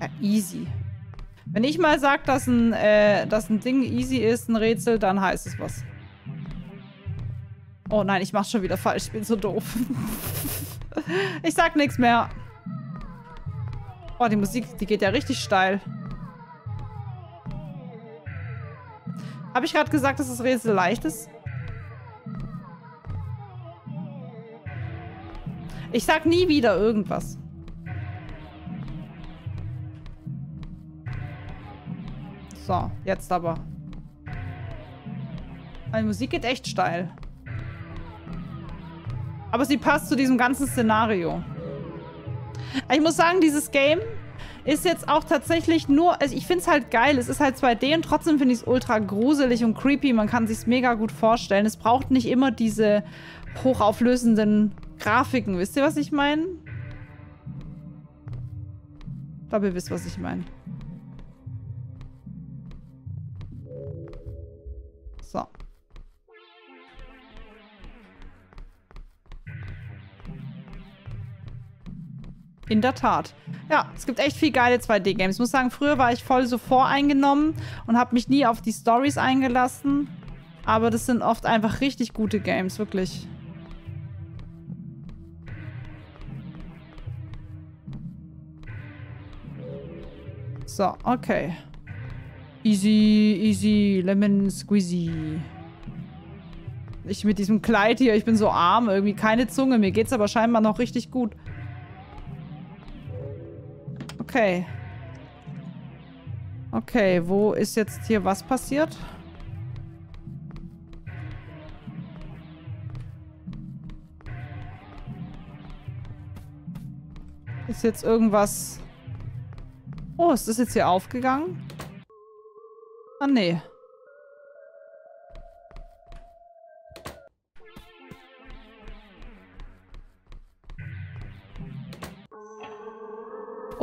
Ja, easy. Wenn ich mal sage, dass, ein, äh, dass ein Ding easy ist, ein Rätsel, dann heißt es was. Oh nein, ich mach's schon wieder falsch. Ich bin so doof. ich sag nichts mehr. Oh, die Musik, die geht ja richtig steil. Habe ich gerade gesagt, dass das Rätsel leicht ist? Ich sag nie wieder irgendwas. So, jetzt aber. Die Musik geht echt steil. Aber sie passt zu diesem ganzen Szenario. Ich muss sagen, dieses Game ist jetzt auch tatsächlich nur... Also ich finde es halt geil. Es ist halt 2D und trotzdem finde ich es ultra gruselig und creepy. Man kann sich mega gut vorstellen. Es braucht nicht immer diese hochauflösenden Grafiken. Wisst ihr, was ich meine? Ich glaube, ihr wisst, was ich meine. In der Tat. Ja, es gibt echt viel geile 2D-Games. Ich muss sagen, früher war ich voll so voreingenommen und habe mich nie auf die Stories eingelassen. Aber das sind oft einfach richtig gute Games, wirklich. So, okay. Easy, easy, lemon squeezy. Ich mit diesem Kleid hier, ich bin so arm, irgendwie keine Zunge. Mir geht's aber scheinbar noch richtig gut. Okay. Okay, wo ist jetzt hier was passiert? Ist jetzt irgendwas... Oh, ist das jetzt hier aufgegangen? Ah, nee.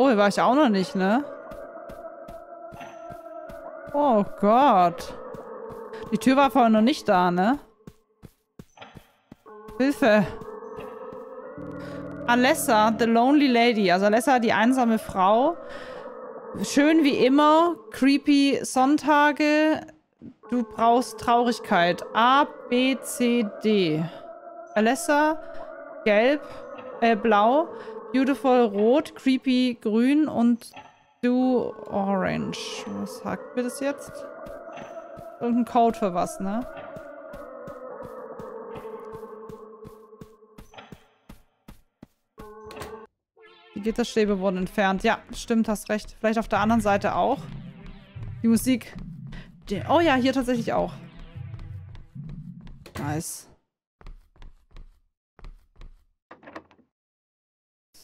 Oh, hier war ich auch noch nicht, ne? Oh Gott. Die Tür war vorher noch nicht da, ne? Hilfe. Alessa, the lonely lady. Also Alessa, die einsame Frau. Schön wie immer. Creepy Sonntage. Du brauchst Traurigkeit. A, B, C, D. Alessa, gelb, äh, blau. Beautiful rot, creepy grün und du orange. Was sagt mir das jetzt? Irgendein Code für was, ne? Die Gitterstäbe wurden entfernt. Ja, stimmt, hast recht. Vielleicht auf der anderen Seite auch. Die Musik. Oh ja, hier tatsächlich auch. Nice.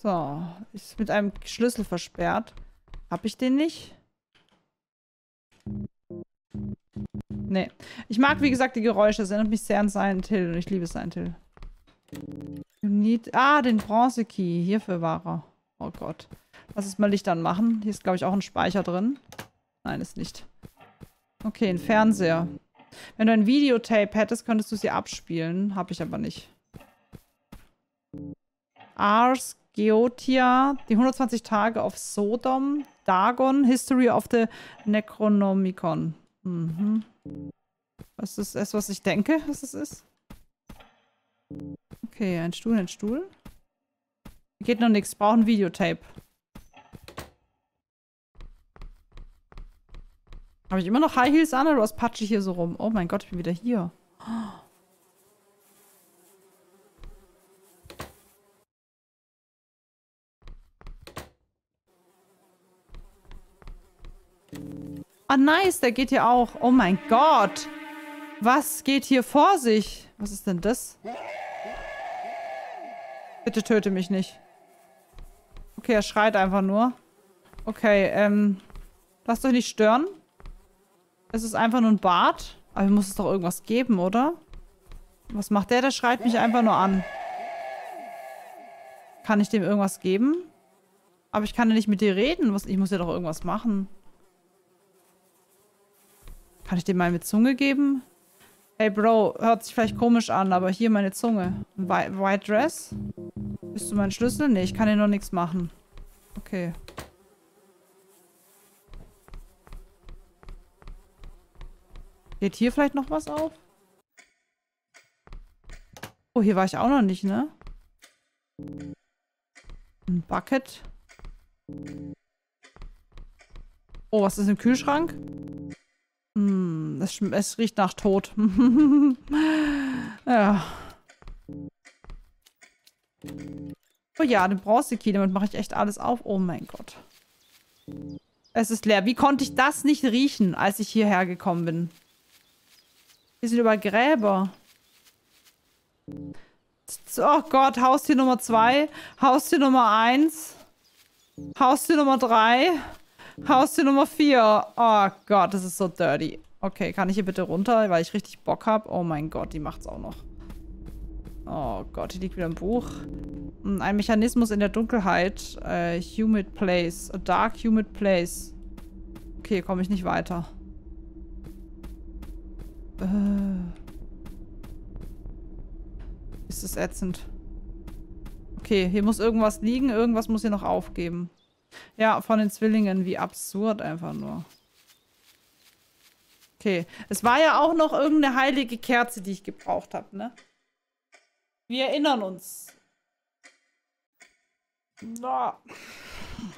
So, ist mit einem Schlüssel versperrt. Hab ich den nicht? Nee. Ich mag, wie gesagt, die Geräusche. Das erinnert mich sehr an Silent Hill und ich liebe Silent Hill. Need ah, den Bronze-Key. Hierfür war er. Oh Gott. Lass es mal Licht anmachen. Hier ist, glaube ich, auch ein Speicher drin. Nein, ist nicht. Okay, ein Fernseher. Wenn du ein Videotape hättest, könntest du sie abspielen. Hab ich aber nicht. Ars Geotia, die 120 Tage auf Sodom, Dagon, History of the Necronomicon. Mhm. Was ist das, was ich denke, was es ist? Okay, ein Stuhl, ein Stuhl. Geht noch nichts, brauchen Videotape. Habe ich immer noch High Heels an oder was patsche ich hier so rum? Oh mein Gott, ich bin wieder hier. Ah, nice, der geht hier auch. Oh mein Gott. Was geht hier vor sich? Was ist denn das? Bitte töte mich nicht. Okay, er schreit einfach nur. Okay, ähm... Lasst euch nicht stören. Es ist einfach nur ein Bart. Aber hier muss es doch irgendwas geben, oder? Was macht der? Der schreit mich einfach nur an. Kann ich dem irgendwas geben? Aber ich kann ja nicht mit dir reden. ich muss ja doch irgendwas machen. Kann ich dem mal mit Zunge geben? Hey Bro, hört sich vielleicht komisch an, aber hier meine Zunge. White Dress? Bist du mein Schlüssel? Nee, ich kann hier noch nichts machen. Okay. Geht hier vielleicht noch was auf? Oh, hier war ich auch noch nicht, ne? Ein Bucket. Oh, was ist im Kühlschrank? Hm, es, es riecht nach Tod. ja. Oh ja, den Bronze-Key, damit mache ich echt alles auf. Oh mein Gott. Es ist leer. Wie konnte ich das nicht riechen, als ich hierher gekommen bin? Hier sind überall Gräber. Oh Gott, Haustier Nummer 2, Haustier Nummer 1, Haustier Nummer 3, Haustier Nummer 4. Oh Gott, das ist so dirty. Okay, kann ich hier bitte runter, weil ich richtig Bock habe? Oh mein Gott, die macht's auch noch. Oh Gott, hier liegt wieder ein Buch. Hm, ein Mechanismus in der Dunkelheit. Äh, humid place. A dark humid place. Okay, komme ich nicht weiter. Äh. Ist das ätzend. Okay, hier muss irgendwas liegen. Irgendwas muss hier noch aufgeben. Ja, von den Zwillingen. Wie absurd einfach nur. Okay. Es war ja auch noch irgendeine heilige Kerze, die ich gebraucht habe, ne? Wir erinnern uns. Oh.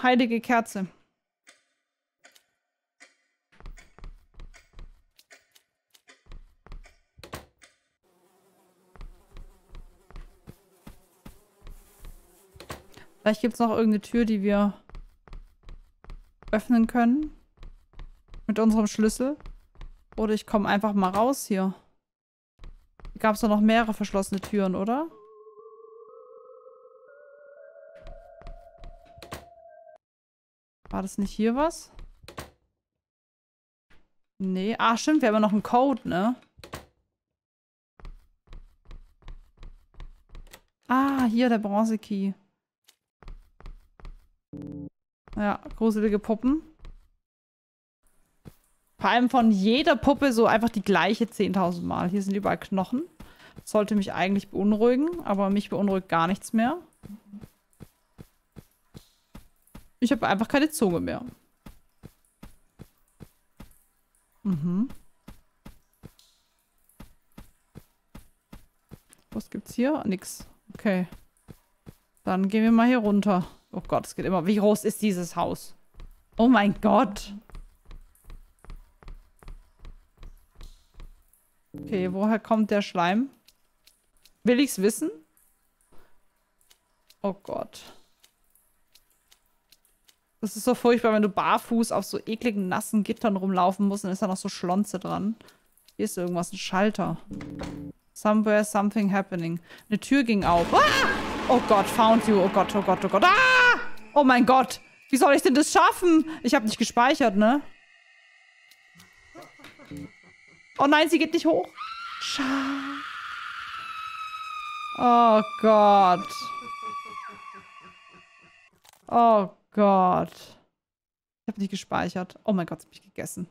Heilige Kerze. Vielleicht gibt es noch irgendeine Tür, die wir öffnen können. Mit unserem Schlüssel. Oder ich komme einfach mal raus hier. Gab es doch noch mehrere verschlossene Türen, oder? War das nicht hier was? Nee. Ah, stimmt. Wir haben ja noch einen Code, ne? Ah, hier der Bronze-Key. Ja, gruselige Puppen. Vor allem von jeder Puppe so einfach die gleiche 10.000 Mal. Hier sind überall Knochen. sollte mich eigentlich beunruhigen, aber mich beunruhigt gar nichts mehr. Ich habe einfach keine Zunge mehr. Mhm. Was gibt's hier? Nix. Okay. Dann gehen wir mal hier runter. Oh Gott, es geht immer. Wie groß ist dieses Haus? Oh mein Gott. Okay, woher kommt der Schleim? Will ich's wissen? Oh Gott. Das ist so furchtbar, wenn du barfuß auf so ekligen, nassen Gittern rumlaufen musst, dann ist da noch so Schlonze dran. Hier ist irgendwas, ein Schalter. Somewhere something happening. Eine Tür ging auf. Ah! Oh Gott, found you. Oh Gott, oh Gott, oh Gott. Ah! Oh mein Gott. Wie soll ich denn das schaffen? Ich habe nicht gespeichert, ne? Oh nein, sie geht nicht hoch. Schade. Oh Gott. Oh Gott. Ich habe nicht gespeichert. Oh mein Gott, das habe ich gegessen.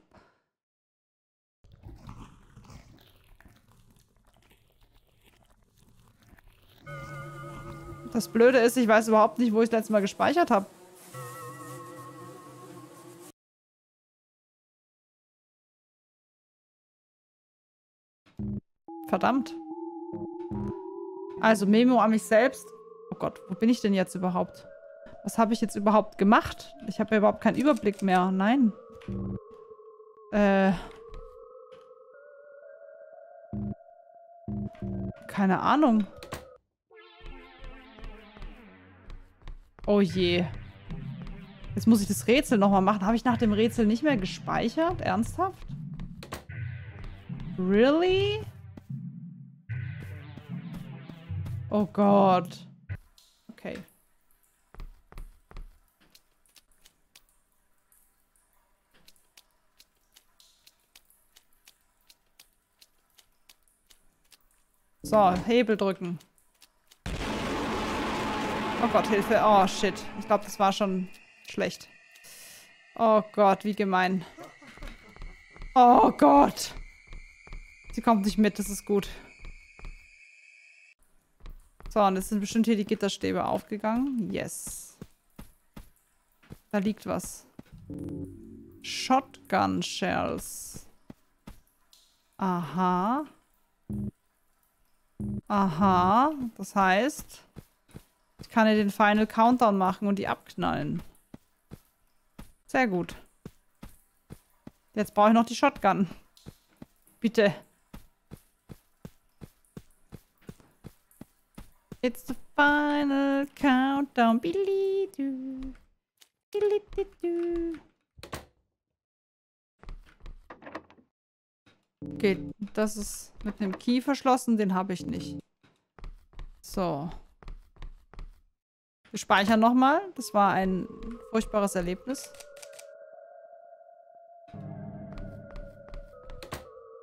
Das Blöde ist, ich weiß überhaupt nicht, wo ich das letzte Mal gespeichert habe. Verdammt. Also Memo an mich selbst. Oh Gott, wo bin ich denn jetzt überhaupt? Was habe ich jetzt überhaupt gemacht? Ich habe ja überhaupt keinen Überblick mehr. Nein. Äh. Keine Ahnung. Oh je. Jetzt muss ich das Rätsel nochmal machen. Habe ich nach dem Rätsel nicht mehr gespeichert? Ernsthaft? Really? Oh Gott. Okay. So, Hebel drücken. Oh Gott, Hilfe. Oh, shit. Ich glaube, das war schon schlecht. Oh Gott, wie gemein. Oh Gott. Sie kommt nicht mit, das ist gut. So, und jetzt sind bestimmt hier die Gitterstäbe aufgegangen. Yes. Da liegt was. Shotgun Shells. Aha. Aha. Das heißt, ich kann ja den Final Countdown machen und die abknallen. Sehr gut. Jetzt brauche ich noch die Shotgun. Bitte. It's the final countdown. Billy-du. Billy-du. Okay, das ist mit einem Key verschlossen. Den habe ich nicht. So. Wir speichern nochmal. Das war ein furchtbares Erlebnis.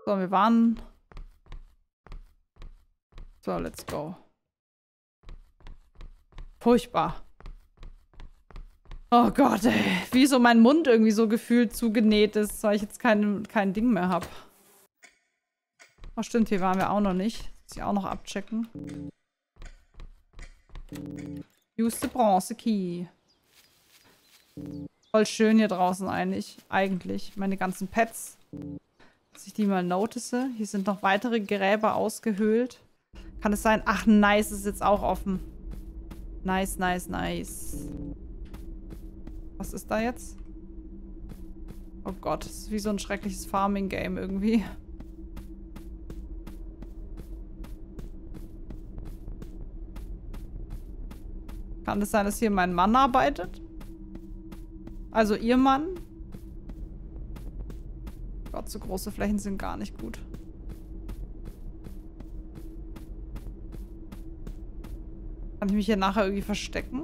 So, wir waren... So, let's go. Furchtbar. Oh Gott, ey. Wie so mein Mund irgendwie so gefühlt zugenäht ist, weil ich jetzt kein, kein Ding mehr habe. Oh, stimmt, hier waren wir auch noch nicht. Muss ich auch noch abchecken. Use the Bronze Key. Voll schön hier draußen eigentlich. Eigentlich. Meine ganzen Pets. Dass ich die mal notice. Hier sind noch weitere Gräber ausgehöhlt. Kann es sein? Ach, nice ist jetzt auch offen. Nice, nice, nice. Was ist da jetzt? Oh Gott, das ist wie so ein schreckliches Farming-Game irgendwie. Kann es sein, dass hier mein Mann arbeitet? Also ihr Mann? Gott, so große Flächen sind gar nicht gut. Kann ich mich hier nachher irgendwie verstecken?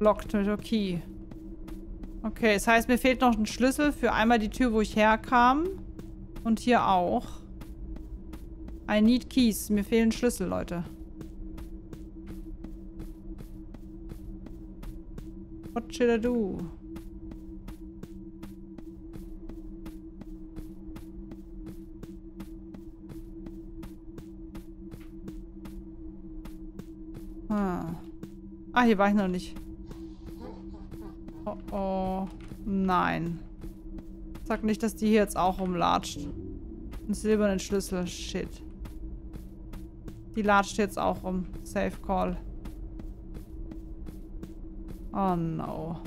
Locked mit Key. Okay, das heißt, mir fehlt noch ein Schlüssel für einmal die Tür, wo ich herkam. Und hier auch. I need keys. Mir fehlen Schlüssel, Leute. What should I do? Ah. ah, hier war ich noch nicht. Oh, oh. Nein. Sag nicht, dass die hier jetzt auch rumlatscht. Einen silbernen Schlüssel. Shit. Die latscht jetzt auch rum. Safe Call. Oh no.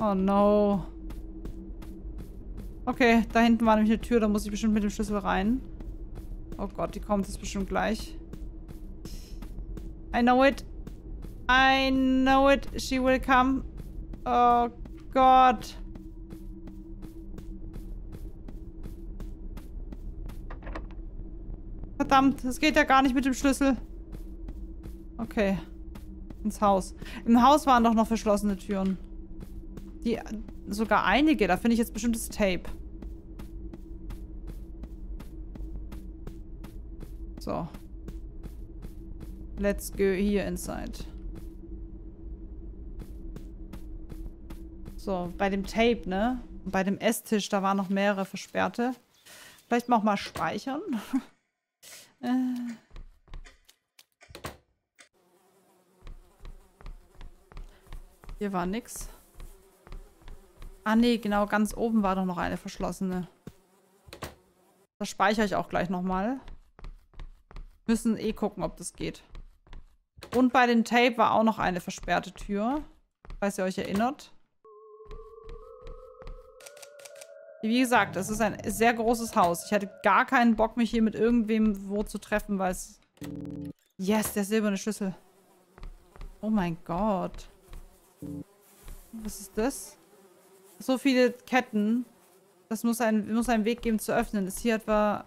Oh no. Okay, da hinten war nämlich eine Tür. Da muss ich bestimmt mit dem Schlüssel rein. Oh Gott, die kommt jetzt bestimmt gleich. I know it. I know it. She will come. Oh Gott. Verdammt, es geht ja gar nicht mit dem Schlüssel. Okay. Ins Haus. Im Haus waren doch noch verschlossene Türen. Die, sogar einige. Da finde ich jetzt bestimmtes Tape. So. Let's go here inside. So, bei dem Tape, ne? Und bei dem Esstisch, da waren noch mehrere Versperrte. Vielleicht mal speichern. äh. Hier war nix. Ah, nee, genau, ganz oben war doch noch eine verschlossene. Das speichere ich auch gleich nochmal. Müssen eh gucken, ob das geht. Und bei dem Tape war auch noch eine versperrte Tür. Falls ihr euch erinnert. Wie gesagt, es ist ein sehr großes Haus. Ich hatte gar keinen Bock, mich hier mit irgendwem wo zu treffen, weil es... Yes, der silberne Schlüssel. Oh mein Gott. Was ist das? So viele Ketten. Das muss, ein, muss einen Weg geben zu öffnen. Ist hier etwa...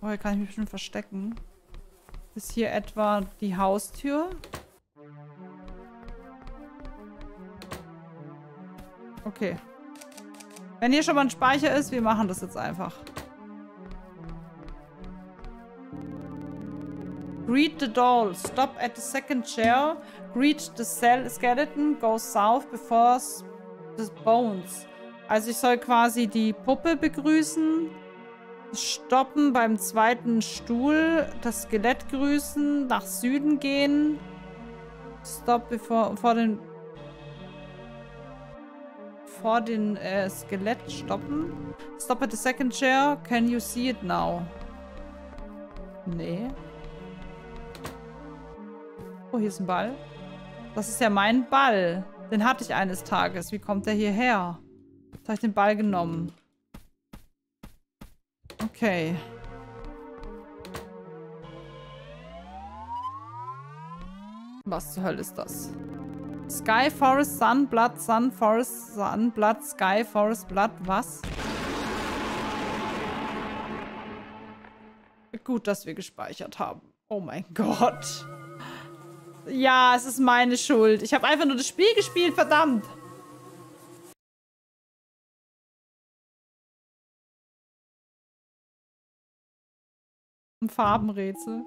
Oh, hier kann ich mich bestimmt verstecken. Ist hier etwa die Haustür? Okay. Wenn hier schon mal ein Speicher ist, wir machen das jetzt einfach. Greet the doll. Stop at the second chair. Greet the cell skeleton. Go south before the bones. Also ich soll quasi die Puppe begrüßen. Stoppen beim zweiten Stuhl. Das Skelett grüßen. Nach Süden gehen. Stop before, vor den vor den äh, Skelett stoppen. Stop at the second chair. Can you see it now? Nee. Oh, hier ist ein Ball. Das ist ja mein Ball. Den hatte ich eines Tages. Wie kommt der hierher? Jetzt habe ich den Ball genommen. Okay. Was zur Hölle ist das? Sky, Forest, Sun, Blood, Sun, Forest, Sun, Blood, Sky, Forest, Blood, was? Gut, dass wir gespeichert haben. Oh mein Gott. Ja, es ist meine Schuld. Ich habe einfach nur das Spiel gespielt, verdammt. Ein Farbenrätsel.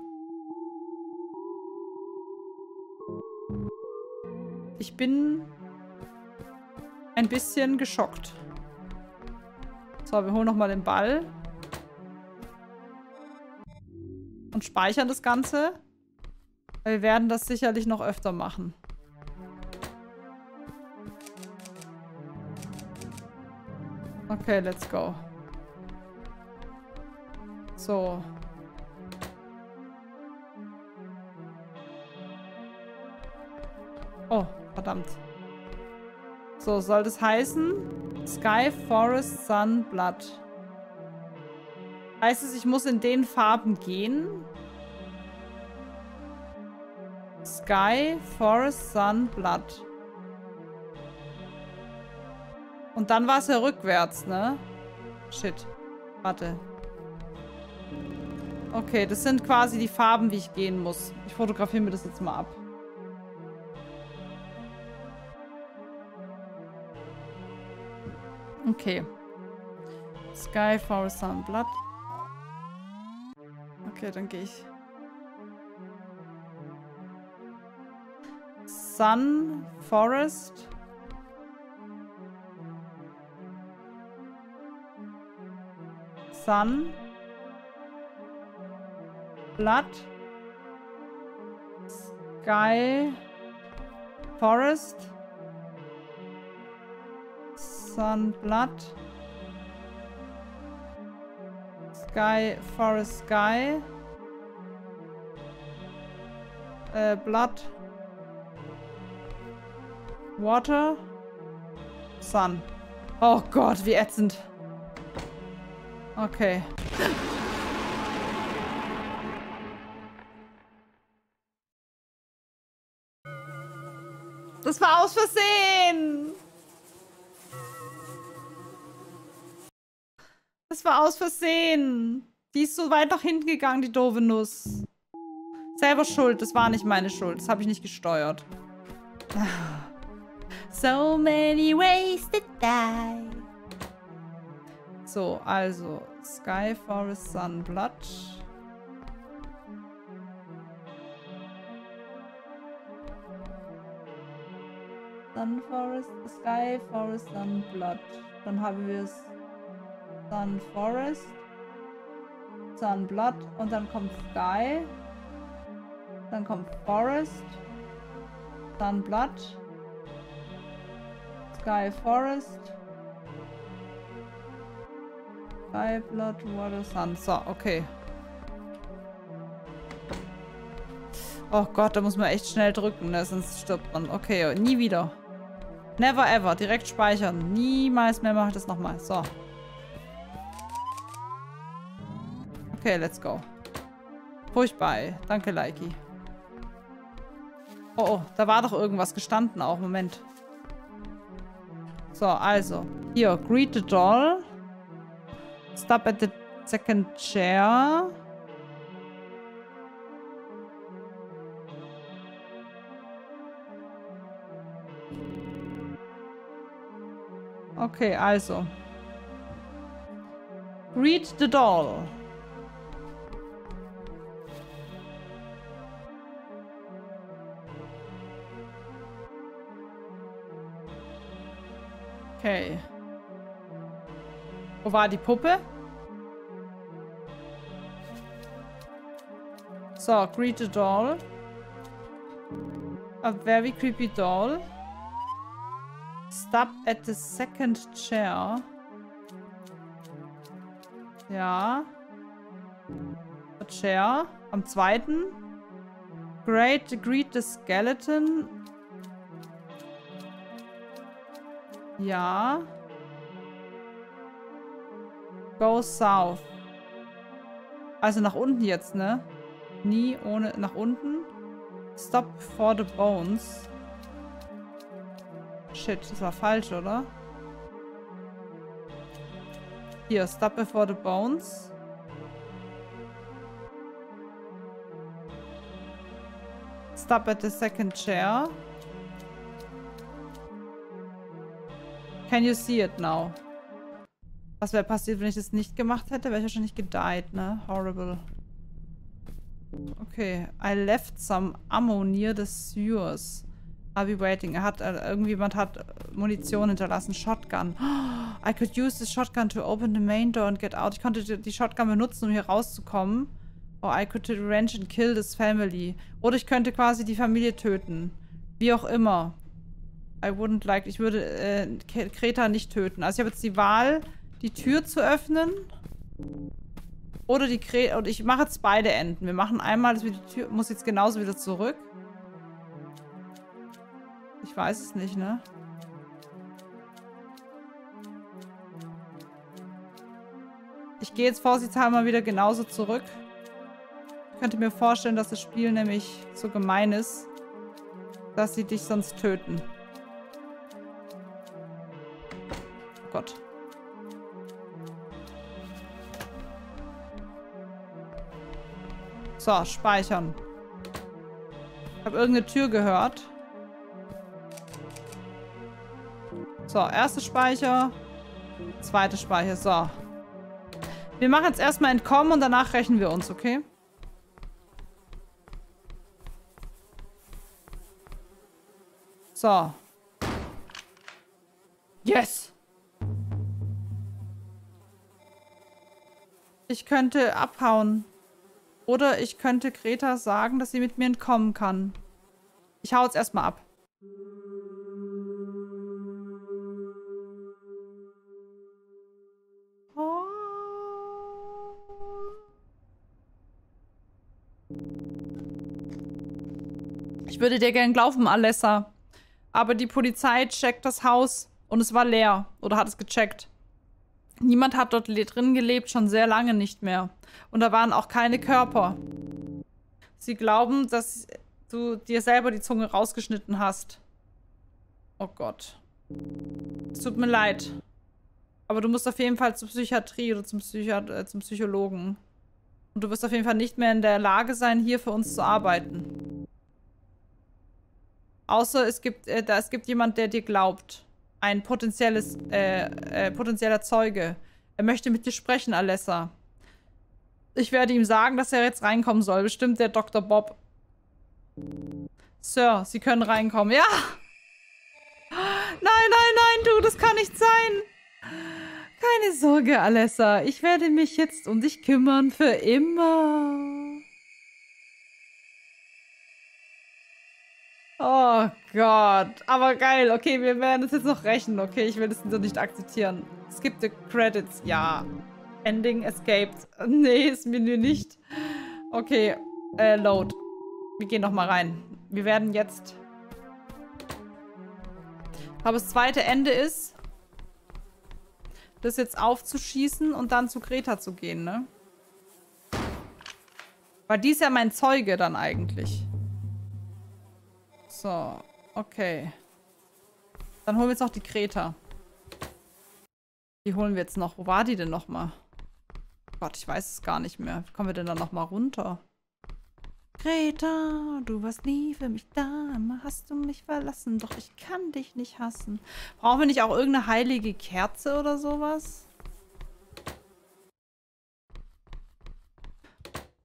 Ich bin ein bisschen geschockt. So, wir holen nochmal den Ball. Und speichern das Ganze. Wir werden das sicherlich noch öfter machen. Okay, let's go. So. Verdammt. So, soll das heißen? Sky, Forest, Sun, Blood. Heißt es, ich muss in den Farben gehen? Sky, Forest, Sun, Blood. Und dann war es ja rückwärts, ne? Shit. Warte. Okay, das sind quasi die Farben, wie ich gehen muss. Ich fotografiere mir das jetzt mal ab. Okay. Sky, Forest, Sun, Blood. Okay, dann gehe ich. Sun, Forest. Sun. Blood. Sky. Forest. Sun, Blood. Sky, Forest, Sky. Äh, Blood. Water. Sun. Oh Gott, wie ätzend. Okay. Das war aus Versehen. Das war aus Versehen. Die ist so weit nach hinten gegangen, die doofe Nuss. Selber schuld. Das war nicht meine Schuld. Das habe ich nicht gesteuert. So many ways to die. So, also. Sky, Forest, Sun, Blood. Sun, Forest, Sky, Forest, Sun, Blood. Dann haben wir es Sun Forest, Sun Blood und dann kommt Sky, dann kommt Forest, Sun Blood, Sky Forest, Sky Blood, Water Sun. So, okay. Oh Gott, da muss man echt schnell drücken, ne? sonst stirbt man. Okay, nie wieder. Never ever. Direkt speichern. Niemals mehr mache ich das nochmal. So. Okay, let's go. Furchtbar. Danke, Likey. Oh, oh, da war doch irgendwas gestanden auch. Moment. So, also. Hier, greet the doll. Stop at the second chair. Okay, also. Greet the doll. Okay. Wo war die Puppe? So, greet the doll. A very creepy doll. Stop at the second chair. Ja. A chair. Am zweiten. Great, greet the skeleton. Ja. Go south. Also nach unten jetzt, ne? Nie ohne nach unten. Stop for the bones. Shit, das war falsch, oder? Hier, stop before the bones. Stop at the second chair. Can you see it now? Was wäre passiert, wenn ich das nicht gemacht hätte? Wäre ich wahrscheinlich gedeiht, ne? Horrible. Okay. I left some ammo near the sewers. I'll be waiting. Er hat, äh, irgendjemand hat Munition hinterlassen. Shotgun. I could use this shotgun to open the main door and get out. Ich konnte die Shotgun benutzen, um hier rauszukommen. Or I could revenge and kill this family. Oder ich könnte quasi die Familie töten. Wie auch immer. I wouldn't like... Ich würde äh, Kreta nicht töten. Also ich habe jetzt die Wahl, die Tür zu öffnen. Oder die Kreta... Und ich mache jetzt beide Enden. Wir machen einmal, dass wir die Tür... Muss jetzt genauso wieder zurück. Ich weiß es nicht, ne? Ich gehe jetzt vorsichtshalber wieder genauso zurück. Ich könnte mir vorstellen, dass das Spiel nämlich so gemein ist, dass sie dich sonst töten. Gott. So, speichern. Ich habe irgendeine Tür gehört. So, erste Speicher. Zweite Speicher. So. Wir machen jetzt erstmal entkommen und danach rächen wir uns, okay? So. Yes! Ich könnte abhauen. Oder ich könnte Greta sagen, dass sie mit mir entkommen kann. Ich hau jetzt erstmal ab. Ich würde dir gern glauben, Alessa. Aber die Polizei checkt das Haus und es war leer. Oder hat es gecheckt. Niemand hat dort drin gelebt, schon sehr lange nicht mehr. Und da waren auch keine Körper. Sie glauben, dass du dir selber die Zunge rausgeschnitten hast. Oh Gott. Es tut mir leid. Aber du musst auf jeden Fall zur Psychiatrie oder zum, Psychi äh, zum Psychologen. Und du wirst auf jeden Fall nicht mehr in der Lage sein, hier für uns zu arbeiten. Außer es gibt, äh, da, es gibt jemand, der dir glaubt. Ein potenzielles, äh, äh, potenzieller Zeuge. Er möchte mit dir sprechen, Alessa. Ich werde ihm sagen, dass er jetzt reinkommen soll. Bestimmt der Dr. Bob. Sir, Sie können reinkommen. Ja! Nein, nein, nein, du, das kann nicht sein. Keine Sorge, Alessa. Ich werde mich jetzt um dich kümmern für immer. Oh Gott. Aber geil. Okay, wir werden das jetzt noch rächen. Okay, ich will das nicht akzeptieren. Skip the credits. Ja. Ending escaped. Nee, ist Menü nicht. Okay. Äh, load. Wir gehen noch mal rein. Wir werden jetzt... Aber das zweite Ende ist, das jetzt aufzuschießen und dann zu Greta zu gehen, ne? Weil die ist ja mein Zeuge dann eigentlich. So, okay. Dann holen wir jetzt noch die Greta. Die holen wir jetzt noch. Wo war die denn nochmal? Gott, ich weiß es gar nicht mehr. Wie kommen wir denn da nochmal runter? Greta, du warst nie für mich da. Immer hast du mich verlassen. Doch ich kann dich nicht hassen. Brauchen wir nicht auch irgendeine heilige Kerze oder sowas?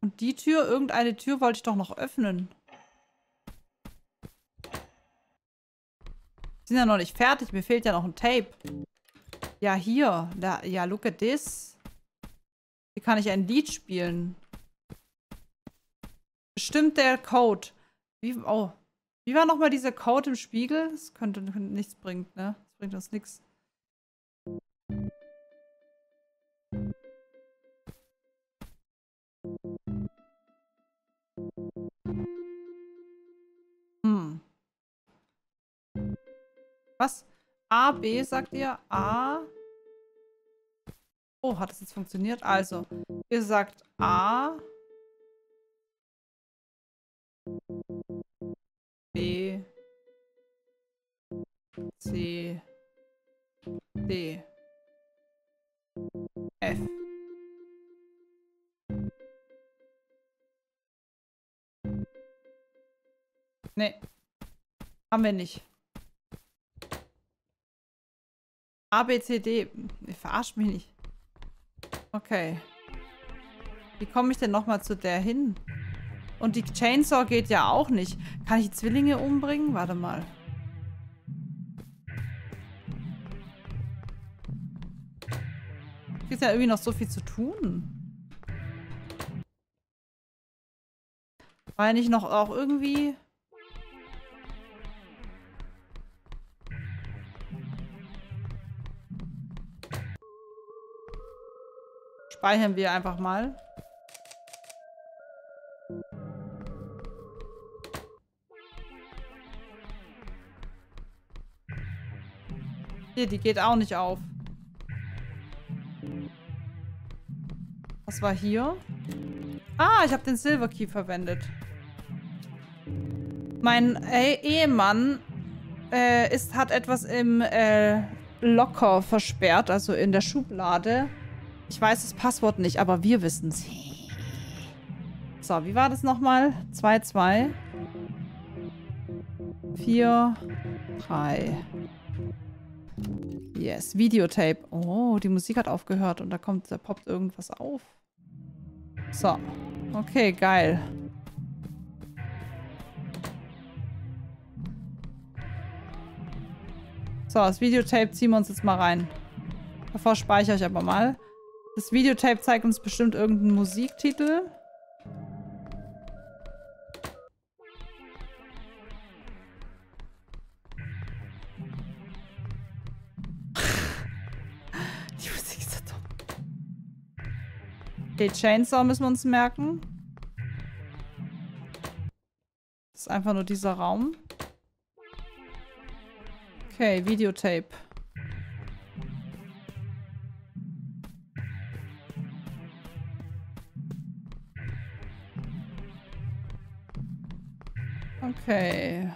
Und die Tür, irgendeine Tür wollte ich doch noch öffnen. Sind ja noch nicht fertig. Mir fehlt ja noch ein Tape. Ja, hier. Da, ja, look at this. Hier kann ich ein Lied spielen. Bestimmt der Code. Wie, oh. Wie war nochmal dieser Code im Spiegel? Das könnte, könnte nichts bringen, ne? Das bringt uns nichts. Was? A, B, sagt ihr? A. Oh, hat das jetzt funktioniert? Also, ihr sagt A. B. C. D. F. Nee. Haben wir nicht. A, B, C, D. Ihr verarscht mich nicht. Okay. Wie komme ich denn nochmal zu der hin? Und die Chainsaw geht ja auch nicht. Kann ich Zwillinge umbringen? Warte mal. Gibt ja irgendwie noch so viel zu tun. War ja nicht noch auch irgendwie... Speichern wir einfach mal. Hier, die geht auch nicht auf. Was war hier? Ah, ich habe den Silver Key verwendet. Mein äh, Ehemann äh, ist, hat etwas im äh, Locker versperrt, also in der Schublade. Ich weiß das Passwort nicht, aber wir wissen es. So, wie war das nochmal? 2, 2. 4, 3. Yes, Videotape. Oh, die Musik hat aufgehört und da kommt, da poppt irgendwas auf. So. Okay, geil. So, das Videotape ziehen wir uns jetzt mal rein. Davor speichere ich aber mal. Das Videotape zeigt uns bestimmt irgendeinen Musiktitel. Die Musik ist so dumm. Okay, Chainsaw müssen wir uns merken. Das ist einfach nur dieser Raum. Okay, Videotape. Okay.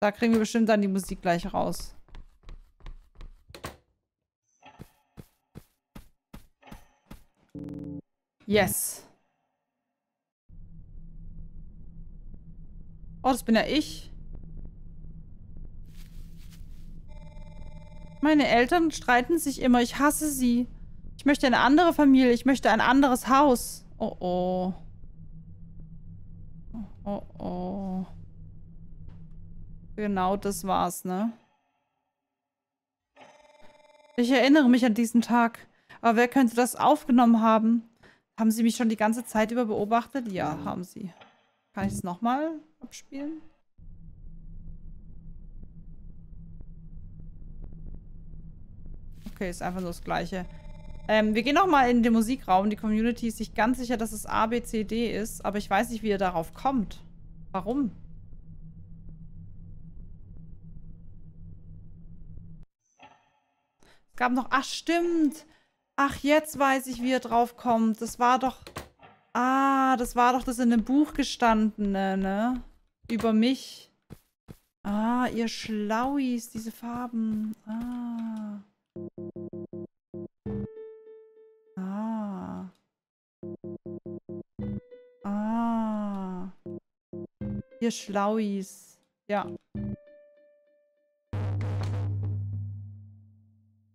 Da kriegen wir bestimmt dann die Musik gleich raus. Yes. Oh, das bin ja ich. Meine Eltern streiten sich immer. Ich hasse sie. Ich möchte eine andere Familie. Ich möchte ein anderes Haus. Oh, oh. Oh, oh. Genau das war's, ne? Ich erinnere mich an diesen Tag. Aber wer könnte das aufgenommen haben? Haben Sie mich schon die ganze Zeit über beobachtet? Ja, haben Sie. Kann ich es nochmal abspielen? Okay, ist einfach nur das gleiche. Ähm, wir gehen nochmal in den Musikraum. Die Community ist sich ganz sicher, dass es A, B, C, D ist. Aber ich weiß nicht, wie ihr darauf kommt. Warum? Es gab noch... Ach, stimmt. Ach, jetzt weiß ich, wie ihr drauf kommt. Das war doch... Ah, das war doch das in dem Buch gestandene, ne? Über mich. Ah, ihr Schlauis, diese Farben. Ah. Ah. Ihr Schlauis. Ja.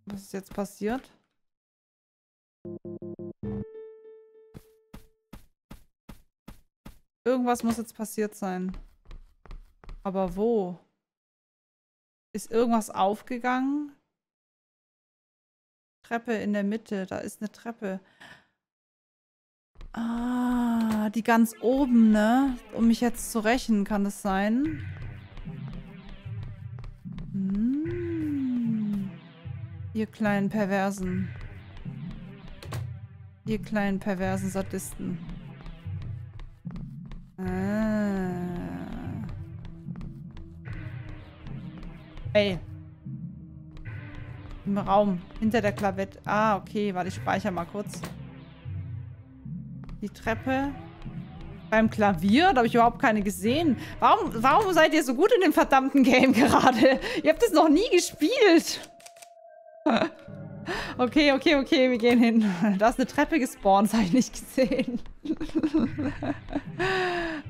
Was ist jetzt passiert? Irgendwas muss jetzt passiert sein. Aber wo? Ist irgendwas aufgegangen? Treppe in der Mitte. Da ist eine Treppe. Ah, die ganz oben, ne? Um mich jetzt zu rächen, kann das sein? Hm. Ihr kleinen Perversen. Ihr kleinen perversen Sadisten. Ah. Ey. Im Raum. Hinter der Klavette. Ah, okay. Warte, ich speichere mal kurz. Die Treppe. Beim Klavier? Da habe ich überhaupt keine gesehen. Warum, warum seid ihr so gut in dem verdammten Game gerade? Ihr habt es noch nie gespielt. Okay, okay, okay, wir gehen hin. Da ist eine Treppe gespawnt, das habe ich nicht gesehen.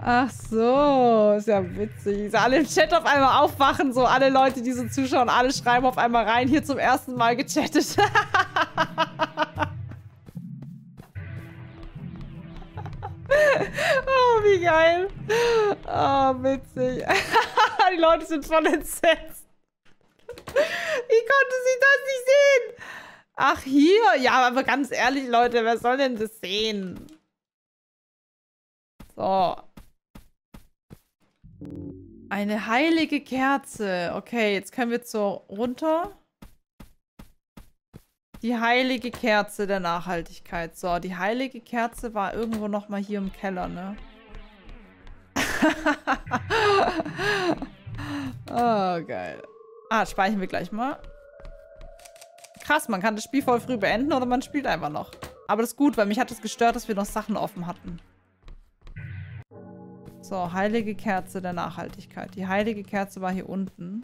Ach so, ist ja witzig. Alle im Chat auf einmal aufwachen, so alle Leute, die so zuschauen, alle schreiben auf einmal rein, hier zum ersten Mal gechattet. Wie geil. Oh, witzig. die Leute sind voll entsetzt. Wie konnte sie das nicht sehen? Ach, hier. Ja, aber ganz ehrlich, Leute, wer soll denn das sehen? So. Eine heilige Kerze. Okay, jetzt können wir zur runter. Die heilige Kerze der Nachhaltigkeit. So, die heilige Kerze war irgendwo nochmal hier im Keller, ne? oh, geil. Ah, speichern wir gleich mal. Krass, man kann das Spiel voll früh beenden oder man spielt einfach noch. Aber das ist gut, weil mich hat es das gestört, dass wir noch Sachen offen hatten. So, heilige Kerze der Nachhaltigkeit. Die heilige Kerze war hier unten.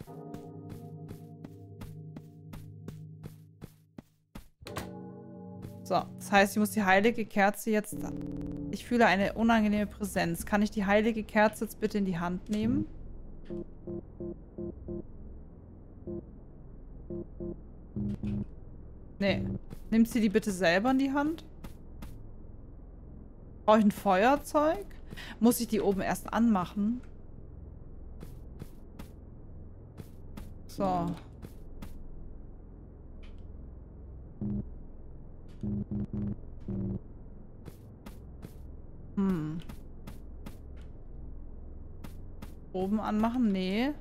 So, das heißt, ich muss die heilige Kerze jetzt... Ich fühle eine unangenehme Präsenz. Kann ich die heilige Kerze jetzt bitte in die Hand nehmen? Nee. Nimmt sie die bitte selber in die Hand? Brauche ich ein Feuerzeug? Muss ich die oben erst anmachen? So. Hm. Oben anmachen? Nee.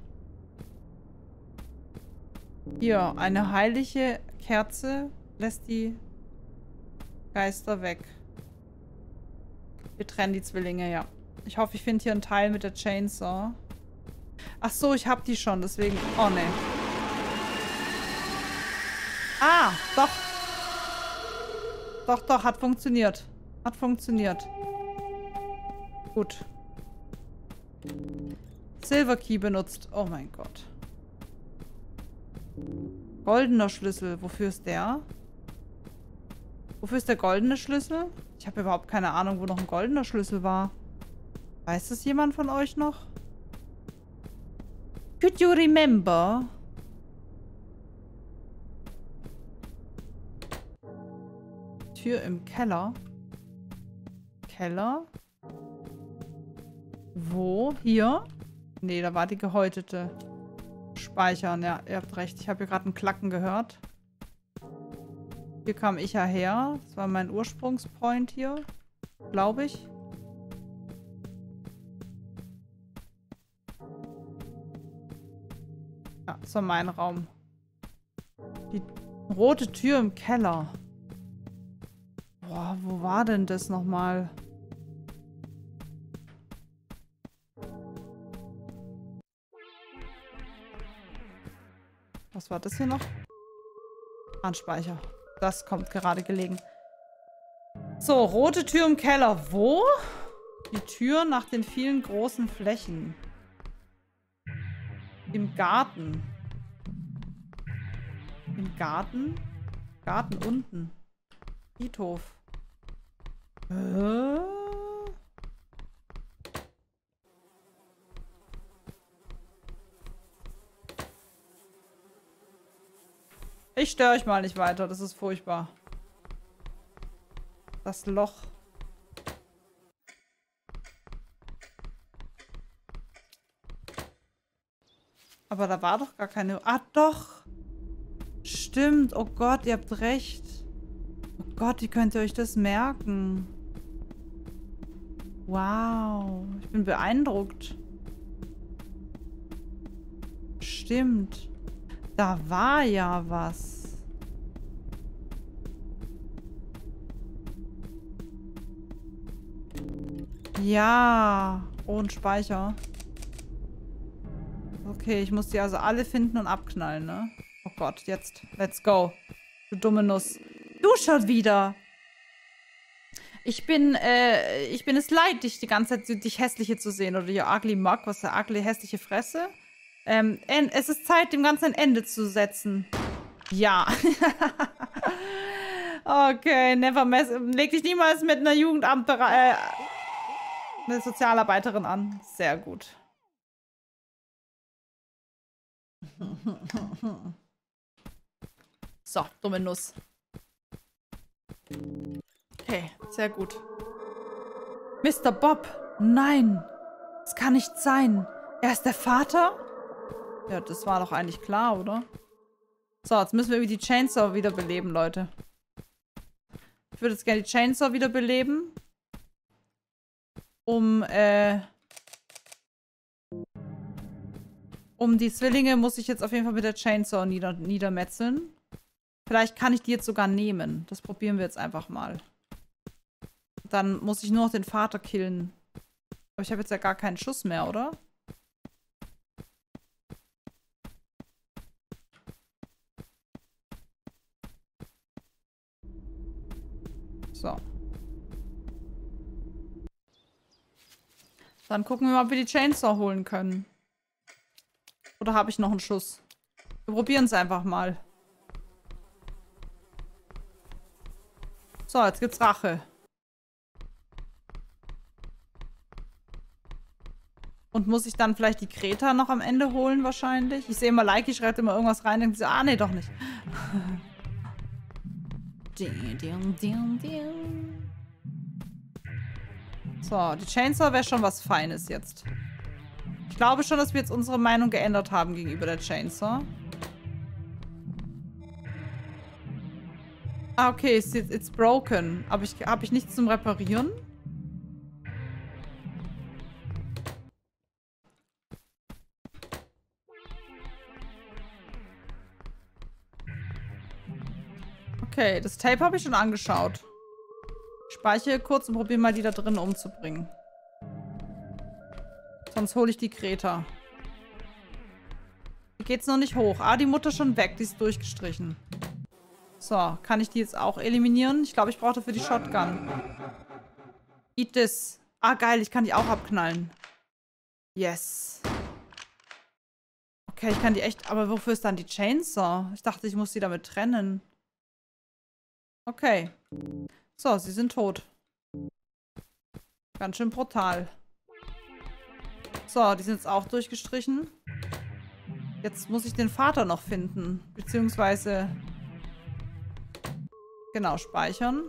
Hier, eine heilige Kerze lässt die Geister weg. Wir trennen die Zwillinge, ja. Ich hoffe, ich finde hier einen Teil mit der Chainsaw. Ach so, ich habe die schon, deswegen... Oh, ne. Ah, doch. Doch, doch, hat funktioniert. Hat funktioniert. Gut. Silver Key benutzt. Oh mein Gott. Goldener Schlüssel. Wofür ist der? Wofür ist der goldene Schlüssel? Ich habe überhaupt keine Ahnung, wo noch ein goldener Schlüssel war. Weiß das jemand von euch noch? Could you remember? Tür im Keller. Keller? Wo? Hier? Nee, da war die gehäutete. Speichern, ja, ihr habt recht. Ich habe hier gerade einen Klacken gehört. Hier kam ich ja her. Das war mein Ursprungspoint hier. Glaube ich. Ja, das war mein Raum. Die rote Tür im Keller. Boah, wo war denn das nochmal? Was war das hier noch? Anspeicher. Das kommt gerade gelegen. So, rote Tür im Keller. Wo? Die Tür nach den vielen großen Flächen. Im Garten. Im Garten? Garten unten. Friedhof. Äh? Ich störe euch mal nicht weiter. Das ist furchtbar. Das Loch. Aber da war doch gar keine... Ah, doch. Stimmt. Oh Gott, ihr habt recht. Oh Gott, wie könnt ihr euch das merken? Wow. Ich bin beeindruckt. Stimmt. Da war ja was. Ja. Ein Speicher. Okay, ich muss die also alle finden und abknallen, ne? Oh Gott, jetzt. Let's go. Du dumme Nuss. Du schon wieder. Ich bin, äh, ich bin es leid, dich die ganze Zeit, dich hässliche zu sehen. Oder your ugly mug, was der ugly hässliche Fresse. Ähm, es ist Zeit, dem Ganzen ein Ende zu setzen. Ja. okay, never mess. Leg dich niemals mit einer Jugendamt, äh, eine Sozialarbeiterin an. Sehr gut. So, dumme Nuss. Okay, sehr gut. Mr. Bob, nein. Es kann nicht sein. Er ist der Vater? Ja, das war doch eigentlich klar, oder? So, jetzt müssen wir die Chainsaw wiederbeleben, Leute. Ich würde jetzt gerne die Chainsaw wiederbeleben. Um, äh... Um die Zwillinge muss ich jetzt auf jeden Fall mit der Chainsaw nieder niedermetzeln. Vielleicht kann ich die jetzt sogar nehmen. Das probieren wir jetzt einfach mal. Dann muss ich nur noch den Vater killen. Aber ich habe jetzt ja gar keinen Schuss mehr, oder? So. Dann gucken wir mal, ob wir die Chainsaw holen können. Oder habe ich noch einen Schuss? Wir probieren es einfach mal. So, jetzt gibt's Rache. Und muss ich dann vielleicht die Kreta noch am Ende holen wahrscheinlich? Ich sehe immer, Likey schreibt immer irgendwas rein und sie, ah, nee, doch nicht. So, die Chainsaw wäre schon was Feines jetzt. Ich glaube schon, dass wir jetzt unsere Meinung geändert haben gegenüber der Chainsaw. Ah, okay, it's, it's broken. Aber ich, habe ich nichts zum Reparieren? Okay, das Tape habe ich schon angeschaut. Ich speichere kurz und probiere mal die da drin umzubringen. Sonst hole ich die Kreta. Hier geht's noch nicht hoch. Ah, die Mutter schon weg. Die ist durchgestrichen. So, kann ich die jetzt auch eliminieren? Ich glaube, ich brauche dafür die Shotgun. Eat this. Ah, geil, ich kann die auch abknallen. Yes. Okay, ich kann die echt... Aber wofür ist dann die Chainsaw? Ich dachte, ich muss die damit trennen. Okay. So, sie sind tot. Ganz schön brutal. So, die sind jetzt auch durchgestrichen. Jetzt muss ich den Vater noch finden. Beziehungsweise... Genau, speichern.